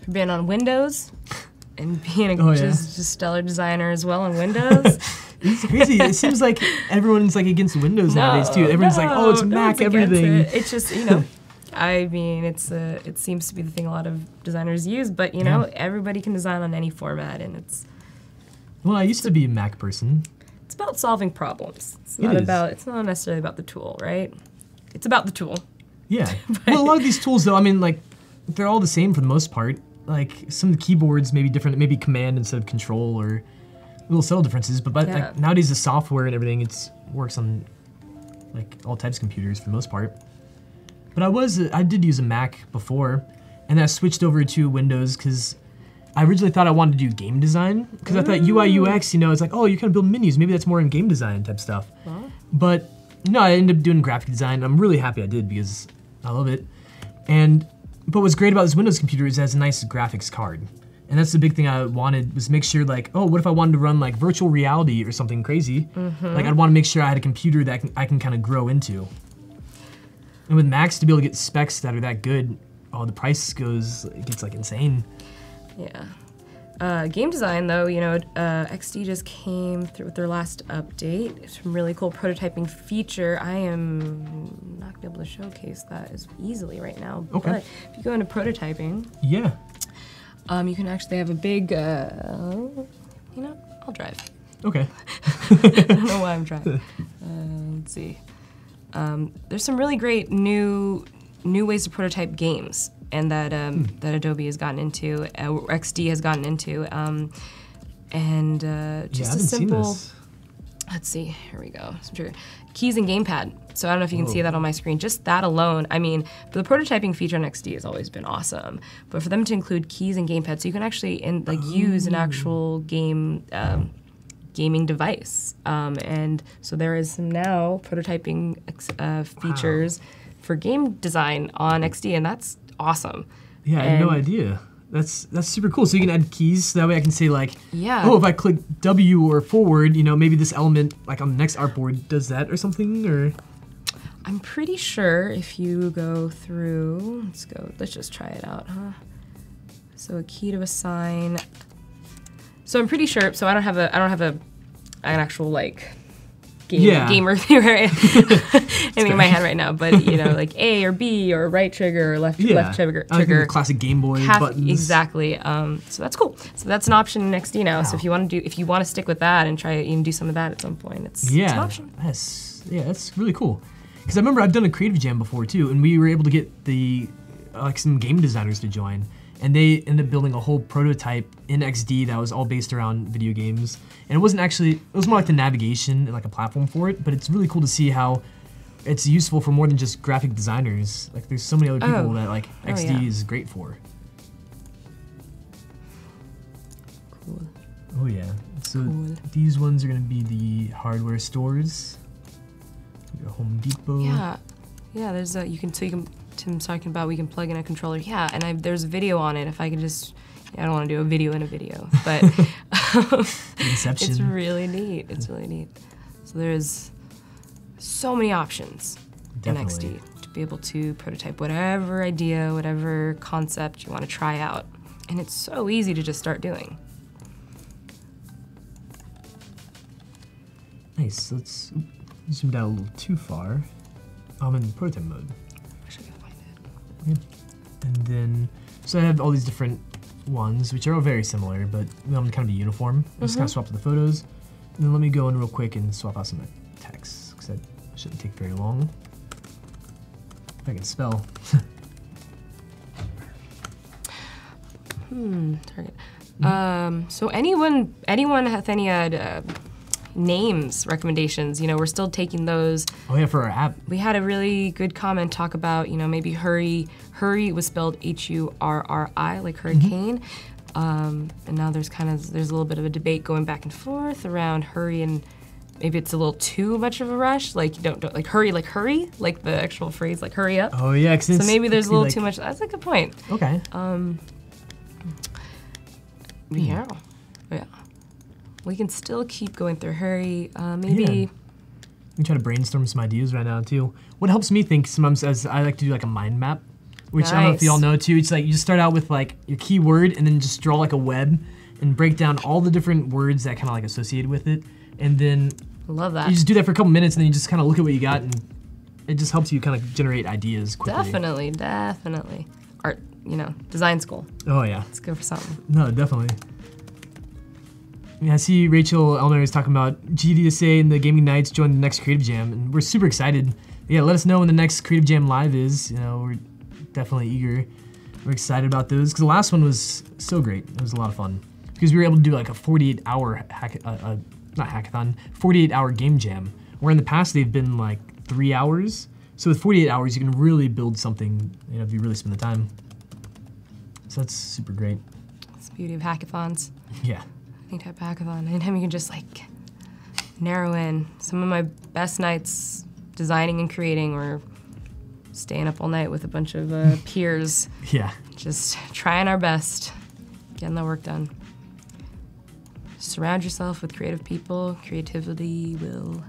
for being on Windows <laughs> and being a Oh, yeah. just, just stellar designer as well on Windows. <laughs> It's crazy. it seems like everyone's like against Windows nowadays too. Everyone's like, oh, it's no Mac everything. It. It's just you know, <laughs> I mean, it's uh, it seems to be the thing a lot of designers use, but you know, Yeah. everybody can design on any format, and it's Well, I used to be a Mac person. It's about solving problems. It's not about it's not necessarily about the tool, right? It's about the tool. Yeah. <laughs> well, a lot of these tools, though, I mean, like, they're all the same for the most part. Like, some of the keyboards may be different, maybe command instead of control, or little subtle differences. But, but Yeah. like, nowadays, the software and everything, it's works on like all types of computers for the most part. But I was I did use a Mac before, and then I switched over to Windows because I originally thought I wanted to do game design because I thought UI mm. UX, you know, it's like oh you kind of build menus, maybe that's more in game design type stuff. But no, I ended up doing graphic design. I'm really happy I did because I love it. And but what's great about this Windows computer is it has a nice graphics card. And that's the big thing I wanted was make sure like, oh, what if I wanted to run like virtual reality or something crazy? Mm-hmm. Like I'd want to make sure I had a computer that I can, I can kind of grow into. And with Macs to be able to get specs that are that good, oh, the price goes it gets like insane. Yeah. Uh, game design, though, you know, uh, XD just came through with their last update. Some really cool prototyping feature. I am not gonna be able to showcase that as easily right now. Okay. But if you go into prototyping, Yeah. um, you can actually have a big, uh, you know, I'll drive. Okay. <laughs> I don't know why I'm <laughs> driving. Uh, let's see. Um, there's some really great new new ways to prototype games, and that um, that Adobe has gotten into, uh, XD has gotten into, um, and uh, yeah, just a haven't seen simple. this. Let's see. Here we go. Trigger. Keys and gamepad. So I don't know if you can see that on my screen. Just that alone. I mean, the prototyping feature on XD has always been awesome, but for them to include keys and gamepad, so you can actually in, like use an actual game. Um, gaming device. Um, and so there is some now prototyping uh, features for game design on XD, and that's awesome. Yeah, I had no idea. That's that's super cool. So you can add keys. So that way I can say like, Yeah. oh, if I click W or forward, you know, maybe this element like on the next artboard does that or something. Or I'm pretty sure if you go through, let's go, let's just try it out, huh? So a key to assign. So I'm pretty sure. So I don't have a, I don't have a, an actual like. Game, Yeah. gamer <laughs> theory anything in <laughs> my head right now, but you know, like A or B or right trigger or left yeah, left trigger I like the trigger. classic Game Boy buttons. exactly. Um, so that's cool. So that's an option in XD now. So if you want to do, if you want to stick with that and try even do some of that at some point, it's, it's an Yeah, option. that's yeah, that's really cool. Because I remember I've done a creative jam before too, and we were able to get the like some game designers to join, and they ended up building a whole prototype in XD that was all based around video games. And it wasn't actually it was more like the navigation and like a platform for it, but it's really cool to see how it's useful for more than just graphic designers. Like there's so many other people Oh. that like Oh, XD yeah. is great for. Cool. Oh yeah. So Cool. these ones are gonna be the hardware stores. Home Depot. Yeah, yeah. There's a you can so you can Tim's talking about we can plug in a controller. Yeah, and I, there's a video on it. If I could just, I don't want to do a video in a video, but <laughs> Inception. it's really neat. It's really neat. So there's so many options Definitely. in XD to be able to prototype whatever idea, whatever concept you want to try out, and it's so easy to just start doing. Nice. Let's zoom down a little too far. I'm in prototype mode. And then, so I have all these different ones, which are all very similar, but we want to kind of be uniform. I'm just kind of swap to the photos. And then let me go in real quick and swap out some of the text, because that shouldn't take very long. If I can spell. Hmm. Target. Um, so anyone, anyone has any uh, names recommendations? You know, we're still taking those. Oh yeah, for our app. We had a really good comment talk about, you know, maybe hurry. Hurry was spelled H-U-R-R-I, like mm-hmm. hurricane. Um, and now there's kind of there's a little bit of a debate going back and forth around hurry and maybe it's a little too much of a rush. Like you don't, don't like hurry, like hurry, like the actual phrase, like hurry up. Oh yeah, so maybe there's a little too much. That's a good point. Okay. Um, yeah. Hmm. Yeah. We can still keep going through hurry. Uh, maybe. Yeah. I'm trying to brainstorm some ideas right now too. What helps me think sometimes is I like to do like a mind map, which I don't know if y'all know too. It's like you just start out with like your keyword and then just draw like a web and break down all the different words that kind of like associated with it, and then Love that. you just do that for a couple minutes and then you just kind of look at what you got and it just helps you kind of generate ideas quickly. Definitely, definitely. Art, you know, design school. Oh yeah. Let's go for something. No, definitely. Yeah, I see Rachel Elner is talking about GDSA and the Gaming Nights join the next Creative Jam, and we're super excited. Yeah, let us know when the next Creative Jam live is. You know, we're definitely eager. We're excited about those because the last one was so great. It was a lot of fun because we were able to do like a 48 hour hack, uh, uh, not hackathon, 48 hour game jam. Where in the past they've been like three hours, So with 48 hours, you can really build something. You know, if you really spend the time. So that's super great. It's the beauty of hackathons. Yeah. Type hackathon. Anytime you can just like narrow in. Some of my best nights designing and creating were staying up all night with a bunch of uh, <laughs> peers, Yeah. just trying our best, getting the work done. Surround yourself with creative people. Creativity will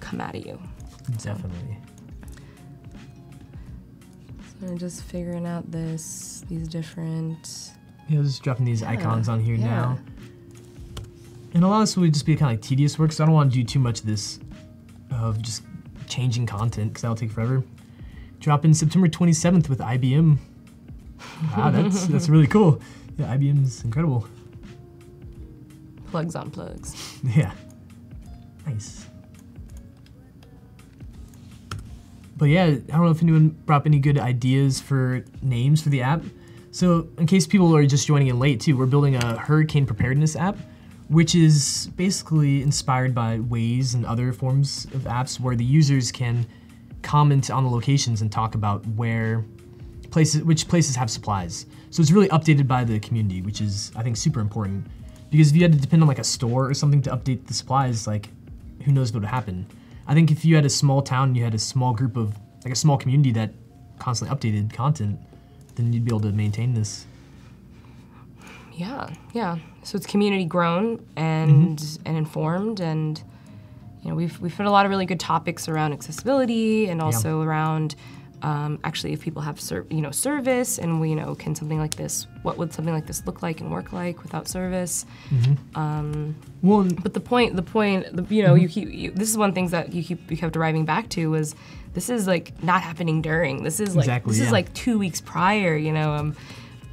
come out of you. Definitely. So I'm just figuring out this, these different. Yeah, just dropping these Yeah, icons on here yeah. now. And a lot of this would just be kind of like tedious work, so I don't want to do too much of this of just changing content because that'll take forever. Drop in September 27th with IBM. Wow, <laughs> that's that's really cool. Yeah, IBM's incredible. Plugs on plugs. <laughs> Yeah. Nice. But yeah, I don't know if anyone brought up any good ideas for names for the app. So, in case people are just joining in late too, we're building a hurricane preparedness app, which is basically inspired by Waze and other forms of apps where the users can comment on the locations and talk about where places which places have supplies. So it's really updated by the community, which is I think super important. Because if you had to depend on like a store or something to update the supplies, like who knows what would happen. I think if you had a small town you had a small group of like a small community that constantly updated content, then you'd be able to maintain this. Yeah, yeah. So it's community grown and and informed, and you know we've we've put a lot of really good topics around accessibility and also around um, actually if people have ser- you know service and we you know can something like this what would something like this look like and work like without service? Well, and- but the point the point the, you know you keep you, this is one of the things that you keep you kept arriving back to was this is like not happening during. This is like Exactly, this yeah. is like two weeks prior you know um,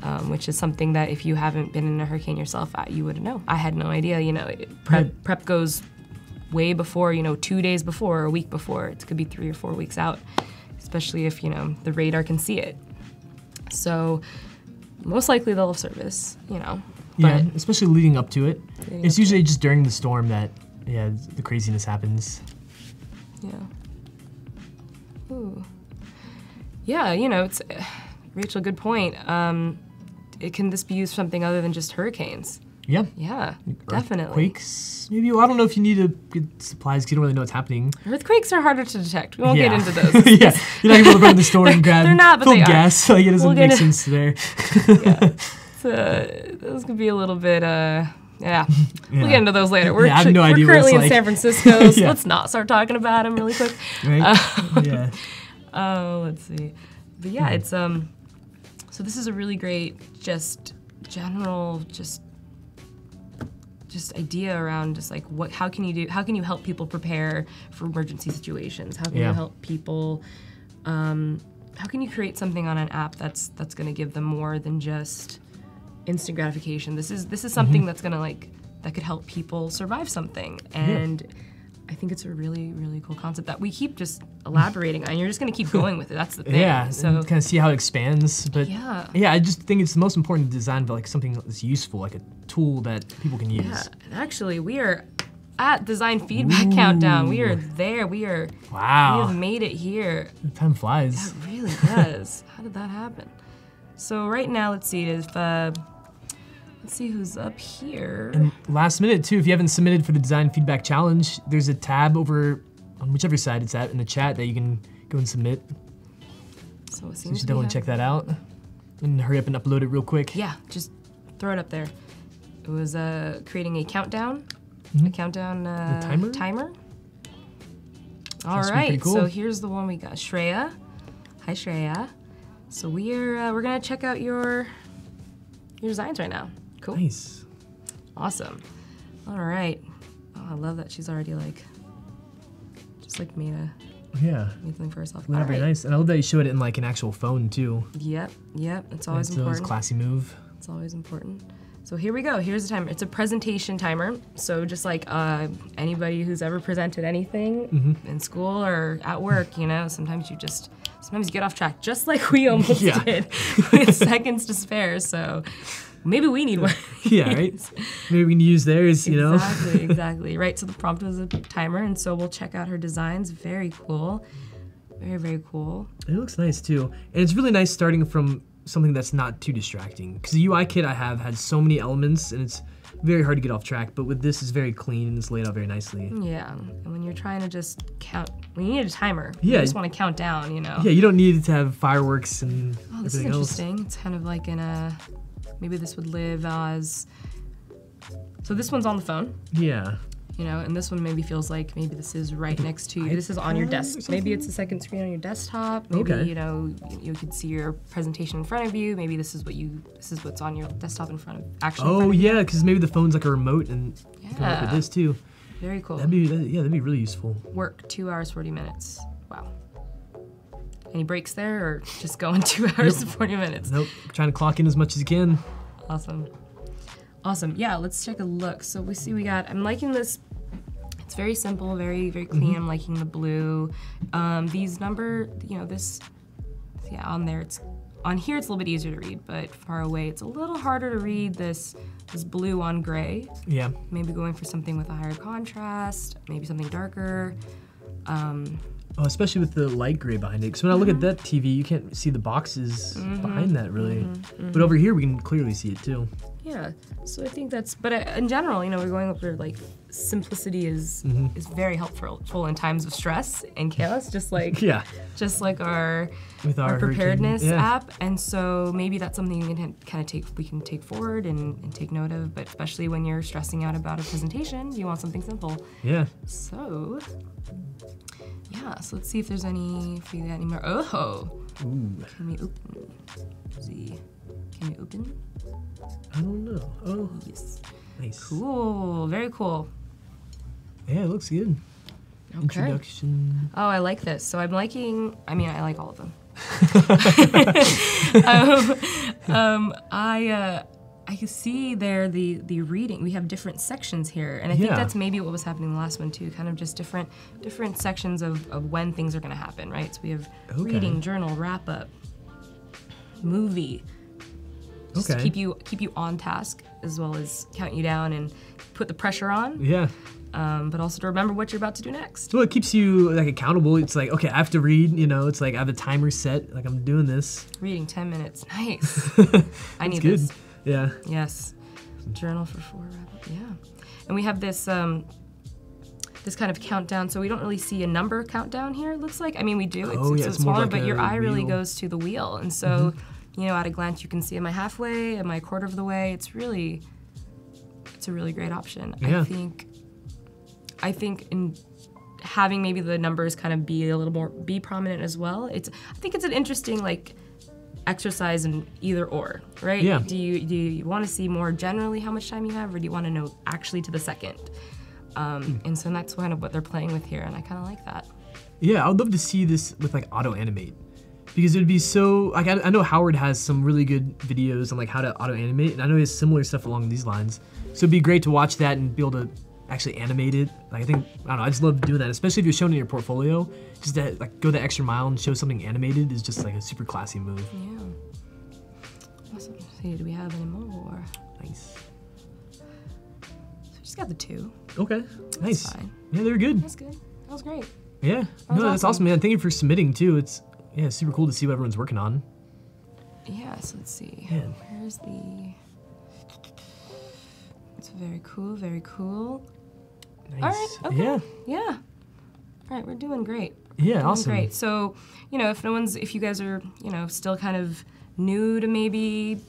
um, which is something that if you haven't been in a hurricane yourself you wouldn't know i had no idea you know prep Right. prep goes way before you know two days before or a week before it could be three or four weeks out especially if you know the radar can see it so most likely they'll have service you know yeah, especially leading up to it. It's usually just during the storm that yeah the craziness happens. Yeah. Ooh. Yeah, you know, it's <sighs> Rachel. Good point. Um, it, can this be used for something other than just hurricanes? Yeah. Yeah, definitely. Quakes, maybe. Well, I don't know if you need to get supplies because you don't really know what's happening. Earthquakes are harder to detect. We won't yeah. get into <laughs> those. yeah, you're not able to run to the store and <laughs> grab They're not, but they are. gas. <laughs> Like it doesn't We'll make sense there. It's, uh, those could be a little bit. Uh, yeah. we'll get into those later. We're, Yeah, no we're currently in like. San Francisco, so Yeah. let's not start talking about them really quick. Right? yeah. Oh, let's see. But yeah, it's um. So this is a really great, just general, just just idea around just like what how can you do how can you help people prepare for emergency situations? How can Yeah. you help people um, how can you create something on an app that's that's going to give them more than just instant gratification? This is this is something that's going to like that could help people survive something. And i think it's a really really cool concept that we keep just elaborating on you're just going to keep going with it that's the thing Yeah, so kind of see how it expands. But Yeah. yeah, I just think it's the most important to design like something that's useful, like a tool that people can use. Yeah, and actually, we are at design feedback countdown. We are there. We are. Wow. We have made it here. time flies. It really <laughs> does. How did that happen? So right now, let's see if uh, let's see who's up here. And last minute too, if you haven't submitted for the design feedback challenge, there's a tab over on whichever side it's at in the chat that you can go and submit. so it So you should definitely check that out. And hurry up and upload it real quick. Yeah, just throw it up there. It was uh, creating a countdown, a countdown uh, timer? Timer. All That's right, cool. so here's the one we got. Shreya. Hi, Shreya. So we're uh, we're gonna check out your your designs right now. Cool. Nice. Awesome. All right. Oh, I love that she's already like just like made a Yeah. made something for herself. All very right. nice. And I love that you showed it in like an actual phone too. Yep. Yep. It's always That's always important. classy move. It's always important. So here we go. Here's the timer. It's a presentation timer. So just like uh, anybody who's ever presented anything Mm-hmm. in school or at work, you know, sometimes you just sometimes you get off track, just like we <laughs> almost Yeah. did <laughs> with seconds to spare. So maybe we need one. <laughs> Yeah, right? Maybe we can use theirs, you know? Exactly, <laughs> exactly. Right. So the prompt was a timer, and so we'll check out her designs. Very cool. Very, very cool. It looks nice too, and it's really nice starting from something that's not too distracting. Because the UI kit I have had so many elements, and it's very hard to get off track. But with this, it's very clean and it's laid out very nicely. Yeah, and when you're trying to just count, when you need a timer, Yeah. you just want to count down, you know. Yeah, you don't need to have fireworks and Oh, this is everything else. interesting. It's kind of like in a, maybe this would live as. So this one's on the phone, Yeah. you know, and this one maybe feels like maybe this is right next to you. This is on your desk. Maybe it's the second screen on your desktop. Maybe Okay. you know you, could see your presentation in front of you. Maybe this is what you this is what's on your desktop in front of actually. Oh of yeah, because maybe the phone's like a remote, and you can work with this too. Very cool. That'd be that, yeah, that'd be really useful. Work two hours forty minutes. Any breaks there, or just going two <laughs> hours and forty minutes? Nope, trying to clock in as much as you can. Awesome. Awesome. Yeah, let's take a look. So we see we got, I'm liking this. It's very simple, very, very clean. I'm liking the blue. Um, these number, you know, this, yeah, on there, it's, on here it's a little bit easier to read, but far away it's a little harder to read this, this blue on gray. Yeah. Maybe going for something with a higher contrast, maybe something darker. Um, Oh, especially with the light gray behind it. Because when I look at Mm-hmm. that TV, you can't see the boxes behind that really. But over here, we can clearly see it too. Yeah, so I think that's, but uh, in general, you know, we're going over like simplicity is Mm-hmm. is very helpful in times of stress and chaos, just like <laughs> Yeah. just like our With our, our preparedness yeah. app. And so maybe that's something you can kind of take we can take forward and, and take note of. But especially when you're stressing out about a presentation, you want something simple. Yeah. So yeah, so let's see if there's any if we got any. Oh, Ooh. can we open? Z. Can we open? I don't know. Oh, Yes. nice. Cool. Very cool. Yeah, it looks good. Okay. Introduction. Oh, I like this. So I'm liking. I mean, I like all of them. <laughs> <laughs> um, um, I uh, I can see there the the reading. We have different sections here, and I think Yeah. that's maybe what was happening in the last one too. Kind of just different different sections of, of when things are going to happen, right? So we have Okay. reading, journal, wrap up, movie. Just to Okay. keep you keep you on task as well as count you down and put the pressure on, Yeah. um, but also to remember what you're about to do next. Well, it keeps you like accountable. It's like, okay, I have to read. You know, it's like I have a timer set. Like I'm doing this. Reading 10 minutes. Nice. <laughs> I need good. this. Yeah. Yes. Journal for four. Yeah. And we have this um this kind of countdown. So we don't really see a number countdown here, it looks like. I mean we do. It's, Oh, it's, yeah, it's it's smaller, like but your eye really goes to the wheel. And so, you know, at a glance you can see am I halfway? Am I a quarter of the way? It's really it's a really great option. Yeah. I think I think in having maybe the numbers kind of be a little more be prominent as well. It's I think it's an interesting like exercise in either or, right? Yeah. Do you do you want to see more generally how much time you have, or do you want to know actually to the second? Um, Hmm. and so that's kind of what they're playing with here, and I kind of like that. Yeah, I would love to see this with like auto animate. Because it would be so like I, I know Howard has some really good videos on like how to auto animate, and I know he has similar stuff along these lines. So it'd be great to watch that and be able to actually animate it. Like I think I don't know, I just love doing that, especially if you're showing in your portfolio. Just to like go the extra mile and show something animated is just like a super classy move. Yeah. Awesome. Let's see, do we have any more? Nice. So we just got the two. Okay. Nice. fine. Yeah, they're good. That's good. That was great. Yeah. was no, that's awesome. awesome, man. Thank you for submitting too. It's yeah, super cool to see what everyone's working on. Yeah. So let's see. Yeah. Where's the? It's very cool. Very cool. Nice. All right. Okay. Yeah. Yeah. All right. We're doing great. Yeah. Doing Awesome. Great. So, you know, if no one's, if you guys are, you know, still kind of new to maybe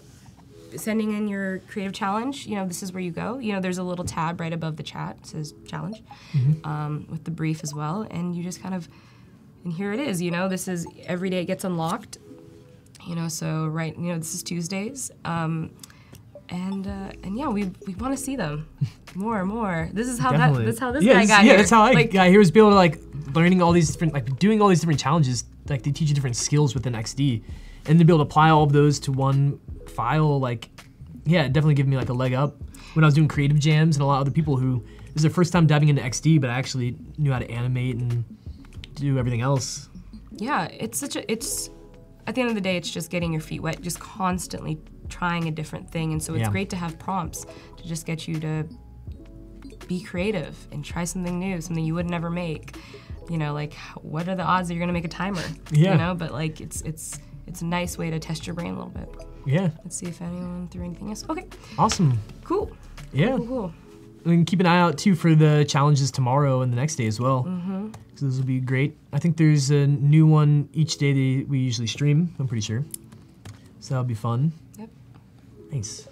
sending in your creative challenge, you know, this is where you go. You know, there's a little tab right above the chat it says challenge Mm-hmm. um, with the brief as well, and you just kind of, and here it is. You know, this is every day it gets unlocked. You know, so right, you know, this is Tuesdays. Um, and uh, and yeah, we we want to see them more and more. This is how that that's how this yeah, guy this- got yeah, here. that's how I like, got here. Was be able to like learning all these different, like doing all these different challenges. Like they teach you different skills within XD, and to be able to apply all of those to one file, like yeah, it definitely gave me like a leg up when I was doing creative jams and a lot of other people who this is their first time diving into XD, but I actually knew how to animate and do everything else. yeah it's such a it's at the end of the day it's just getting your feet wet just constantly trying a different thing and so it's Yeah. great to have prompts to just get you to be creative and try something new something you would never make you know, like what are the odds that you're gonna make a timer? Yeah. You know, but like it's it's it's a nice way to test your brain a little bit. Yeah. Let's see if anyone threw anything else. Okay, Awesome. cool. Yeah. Cool, cool. And keep an eye out too for the challenges tomorrow and the next day as well. Mm-hmm. So those will be great. I think there's a new one each day that we usually stream. I'm pretty sure. So that'll be fun. Nice.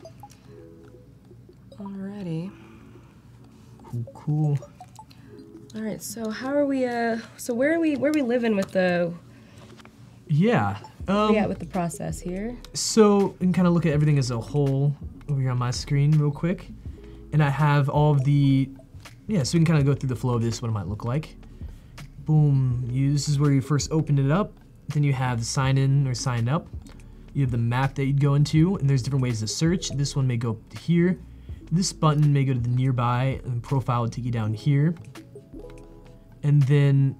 Alrighty. Cool. Cool. All right. So how are we? Uh. So where are we? Where are we living with the? Yeah. Um, yeah, with the process here. So we can kind of look at everything as a whole over here on my screen real quick. And I have all of the, yeah, so we can kind of go through the flow of this, what it might look like. Boom, you, this is where you first opened it up. Then you have sign in or sign up. You have the map that you'd go into, and there's different ways to search. This one may go up to here. This button may go to the nearby, and profile would take you down here. And then,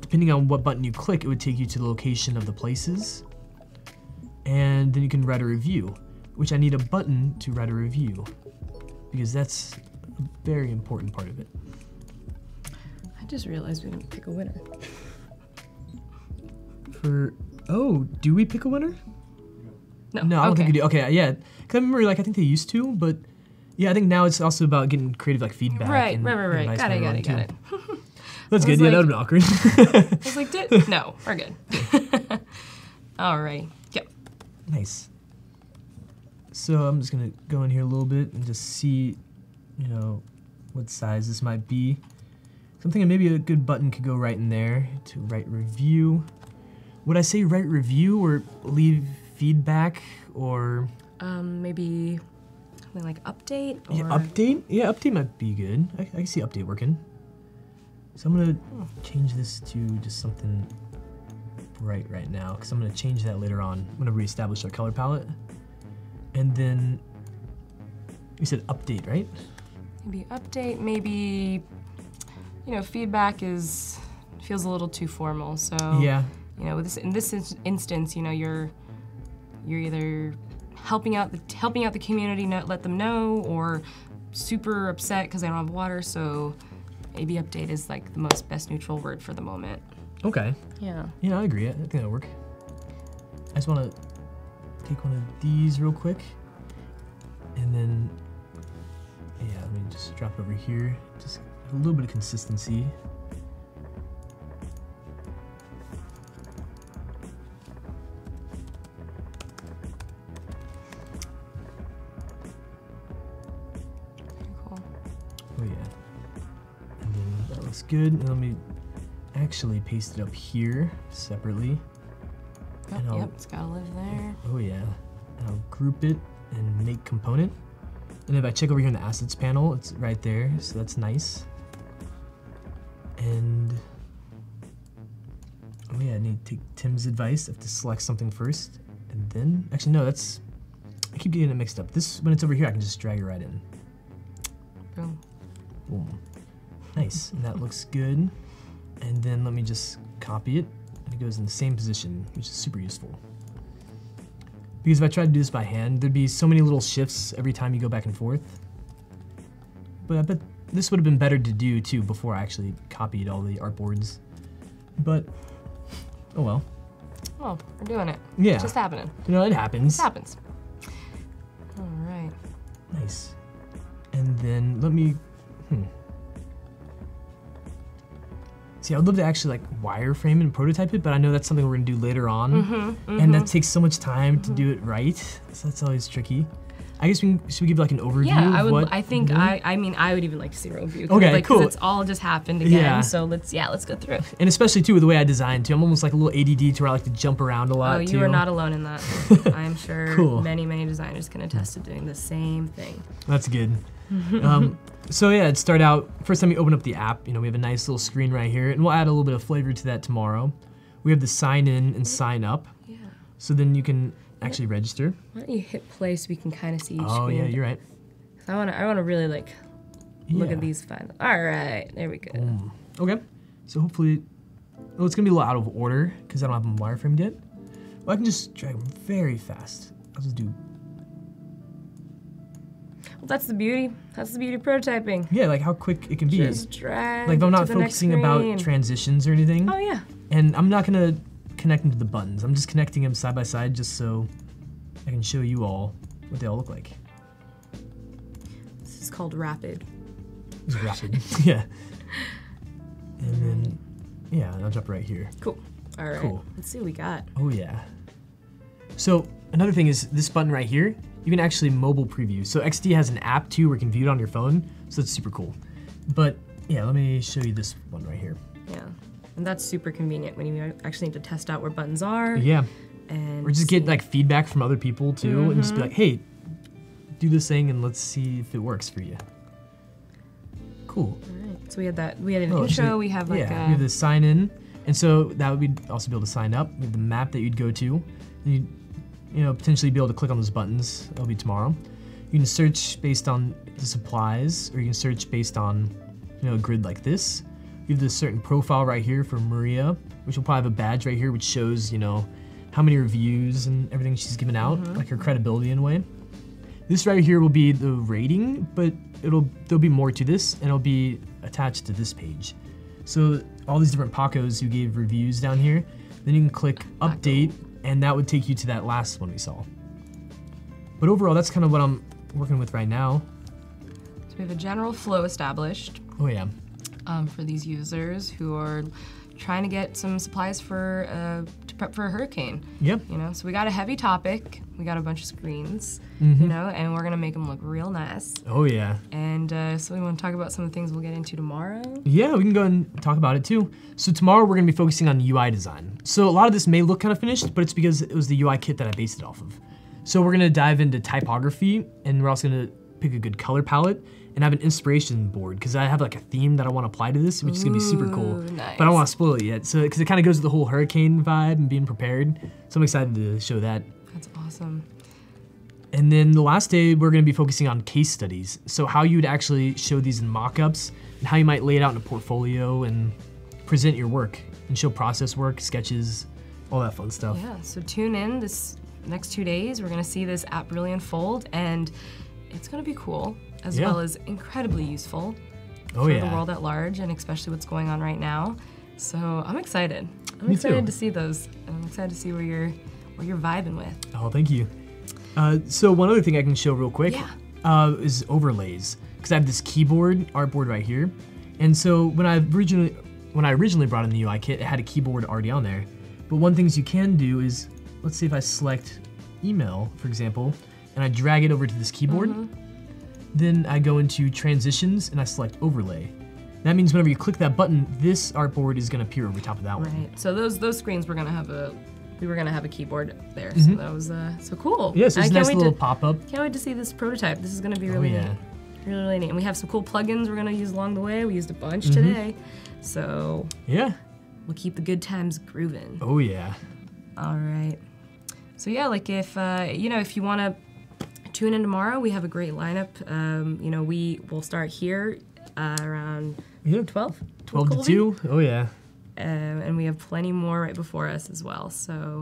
depending on what button you click, it would take you to the location of the places and then you can write a review, which I need a button to write a review because that's a very important part of it. I just realized we didn't pick a winner. For oh, do we pick a winner? No. No, I don't okay. think we do. Okay, yeah, because I remember like I think they used to, but yeah, I think now it's also about getting creative like feedback. Right, and right, right, right. advice Got it, got everyone, it, got it. <laughs> <laughs> That's good. was Yeah, that would have been awkward. <laughs> I was like, did no, we're good. All right. Yep. Nice. So I'm just gonna go in here a little bit and just see, you know, what size this might be. So I'm thinking maybe a good button could go right in there to write review. Would I say write review or leave feedback or Um, maybe something like update or yeah, update? Yeah, update might be good. I, I can see update working. So I'm gonna change this to just something bright right now because I'm gonna change that later on whenever we establish our color palette. And then you said update, right? maybe update. Maybe you know, feedback is feels a little too formal. So Yeah. You know, this in this instance, you know, you're you're either helping out the helping out the community, not let them know, or super upset because they don't have water. So maybe update is like the most best neutral word for the moment. Okay. Yeah. Yeah, I agree. I think that'll work. I just want to take one of these real quick. And then, yeah, let me just drop over here. Just a little bit of consistency. Good. And let me actually paste it up here separately. Yep, And yep, it's gotta live there. Oh yeah. And I'll group it and make component. And if I check over here in the assets panel, it's right there, so that's nice. And oh yeah, I need to take Tim's advice. I have to select something first, and then actually no, that's I keep getting it mixed up. This when it's over here, I can just drag it right in. Boom. Boom. Nice, and that looks good. And then let me just copy it, and it goes in the same position, which is super useful. Because if I tried to do this by hand, there'd be so many little shifts every time you go back and forth. But I bet this would have been better to do too before I actually copied all the artboards. But, oh well. Well, we're doing it. Yeah, It's just happening. you know, it happens. This happens. All right. Nice. And then let me, hmm. See, I would love to actually like wireframe and prototype it, but I know that's something we're gonna do later on, Mm-hmm, and that takes so much time to do it right. So that's always tricky. I guess we can, should we give like an overview? Yeah, I would. I think? I. I mean, I would even like to see a review. Okay, like, cool. It's all just happened again. Yeah. So let's. Yeah, let's go through. and especially too with the way I designed too. I'm almost like a little ADD to where I like to jump around a lot Oh, you too. are not alone in that. <laughs> I'm sure Cool. many, many designers can attest to doing the same thing. That's good. <laughs> um, so yeah, it start out first time you open up the app. You know, we have a nice little screen right here, and we'll add a little bit of flavor to that tomorrow. We have the sign in and sign up, Yeah. so then you can actually register. Why don't you hit play so we can kind of see each Oh screen? yeah, you're right. I want to. I want to really like look Yeah. at these files. All right, there we go. Boom. Okay. So hopefully, oh, it's gonna be a little out of order because I don't have them wireframed yet. Well, I can just drag them very fast. I'll just do. That's the beauty. That's the beauty of prototyping. Yeah, like how quick it can be. Just drag. like if I'm not focusing about transitions or anything, Oh yeah. and I'm not gonna connect them to the buttons. I'm just connecting them side by side just so I can show you all what they all look like. This is called rapid. It's rapid. <laughs> yeah. And then, yeah, I'll jump right here. Cool. All right. Cool. Let's see what we got. Oh yeah. So another thing is this button right here. You can actually mobile preview. So XD has an app too where you can view it on your phone. So that's super cool. But yeah, let me show you this one right here. Yeah. And that's super convenient when you actually need to test out where buttons are. Yeah. And Or just get like feedback from other people too, and just be like, mm-hmm. hey, do this thing and let's see if it works for you. Cool. Alright, So we had that. We had an Oh, intro. we have like yeah, a. we have the sign in, and so that would be also be able to sign up. We have the map that you'd go to, and you, you know, potentially be able to click on those buttons. It'll be tomorrow. You can search based on the supplies, or you can search based on, you know, a grid like this. You have this certain profile right here for Maria, which will probably have a badge right here, which shows, you know, how many reviews and everything she's given out, mm-hmm. like her credibility in a way. This right here will be the rating, but it'll there'll be more to this, and it'll be attached to this page. So all these different Pacos who gave reviews down here, then you can click update, and that would take you to that last one we saw. But overall, that's kind of what I'm working with right now. So we have a general flow established Oh yeah, um, for these users who are trying to get some supplies for uh, to prep for a hurricane. yep, You know, so we got a heavy topic. We got a bunch of screens. Mm-hmm. You know, and we're gonna make them look real nice. oh yeah. And uh, so we want to talk about some of the things we'll get into tomorrow. Yeah, we can go and talk about it too. So tomorrow we're gonna be focusing on UI design. So a lot of this may look kind of finished, but it's because it was the UI kit that I based it off of. So we're gonna dive into typography, and we're also gonna pick a good color palette and have an inspiration board because I have like a theme that I want to apply to this, which is gonna be super cool. Nice. But I don't want to spoil it yet. So because it kind of goes with the whole hurricane vibe and being prepared. So I'm excited to show that. That's awesome. And then the last day, we're going to be focusing on case studies. So, how you would actually show these in mock ups and how you might lay it out in a portfolio and present your work and show process work, sketches, all that fun stuff. Yeah, so tune in this next two days. We're gonna see this app really unfold, and it's gonna be cool as Yeah. well as incredibly useful Oh, for yeah. the world at large, and especially what's going on right now. So I'm excited. I'm Me excited too. to see those. I'm excited to see where you're where you're vibing with. Oh, thank you. Uh, so, one other thing I can show real quick Yeah. uh, is overlays. Because I have this keyboard artboard right here. And so, when I originally when I originally brought in the UI kit, it had a keyboard already on there. But one things you can do is, let's see if I select email, for example, and I drag it over to this keyboard. Mm-hmm. Then I go into transitions and I select overlay. That means whenever you click that button, this artboard is going to appear over top of that one. Right. So those those screens we're gonna have a we were gonna have a keyboard there. So that was uh, so cool. Mm-hmm. Yeah, so I it's a nice little to, pop up. Can't wait to see this prototype. This is gonna be really Oh, yeah. neat. Really, really neat. And we have some cool plugins we're gonna use along the way. We used a bunch Mm-hmm. today. So Yeah. we'll keep the good times grooving. Oh, yeah. All right. So yeah, like if uh, you know if you want to tune in tomorrow, we have a great lineup. Um, you know, we will start here uh, around Yeah. 12. 12 to Colby? 2. Oh, yeah. Um, and we have plenty more right before us as well. So.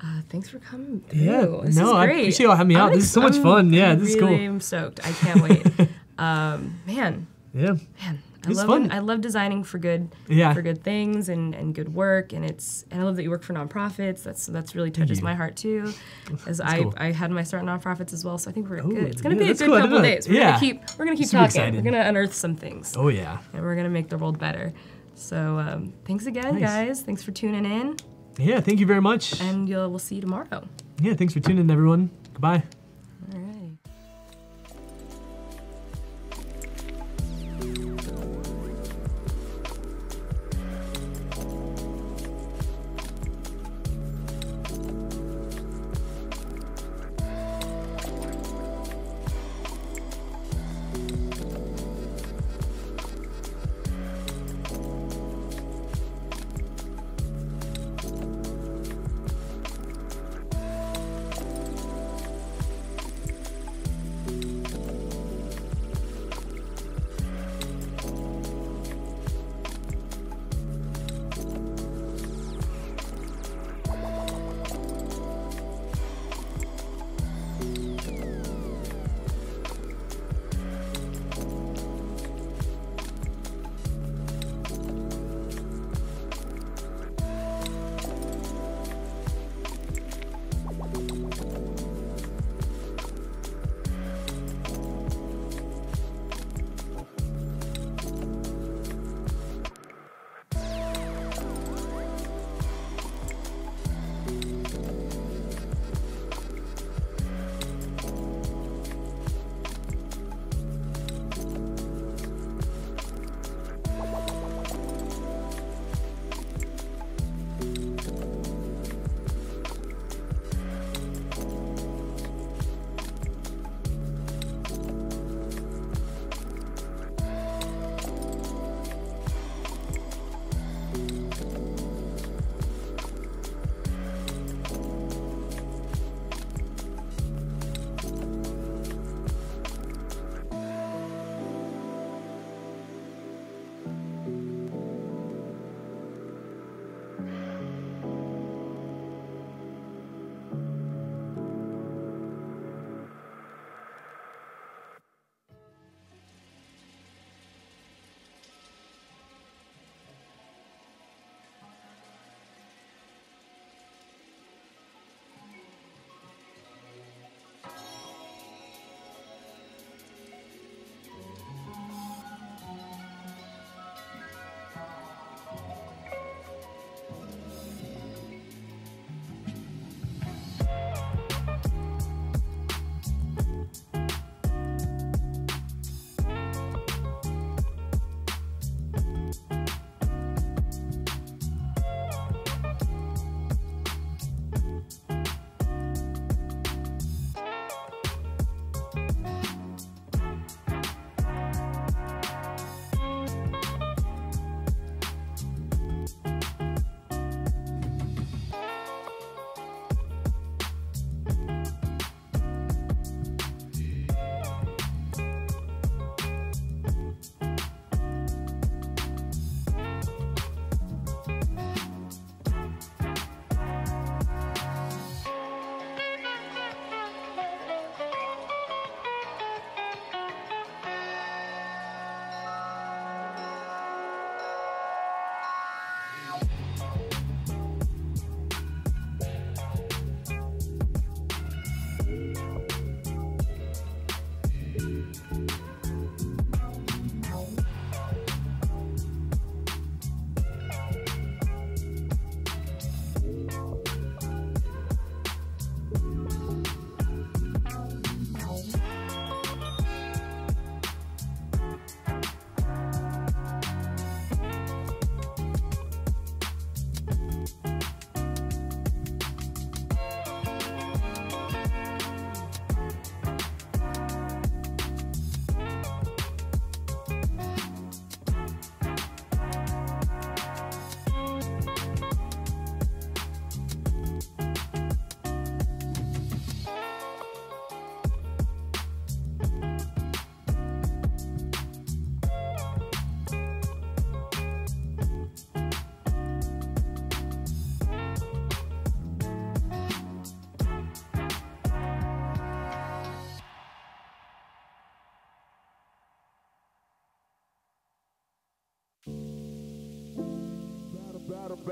Uh, thanks for coming through. Yeah, This no, is I appreciate y'all having me out. I'm This is so much I'm fun. Yeah, this is cool. really am stoked. I can't wait. <laughs> um, man, Yeah. man, I love fun. I love designing for good Yeah. for good things and, and good work and it's and I love that you work for nonprofits. That's that's really touches my heart too. As I, cool. I had my start in nonprofits as well, so I think we're Oh, good. It's gonna yeah, be a good cool. Couple days. We're Yeah. gonna keep we're gonna keep Super talking. excited. We're gonna unearth some things. Oh, yeah. And we're gonna make the world better. So um, thanks again, Nice. guys. Thanks for tuning in, Yeah, thank you very much. and you'll, we'll see you tomorrow. Yeah, thanks for tuning in, everyone. Goodbye.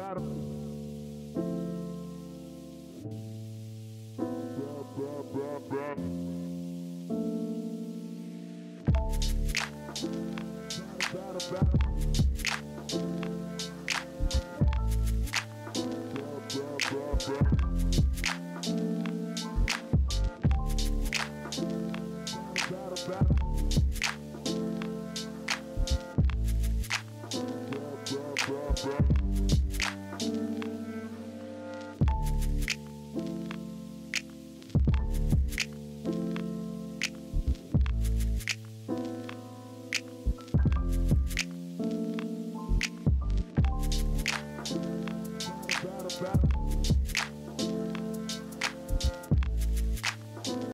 Battle,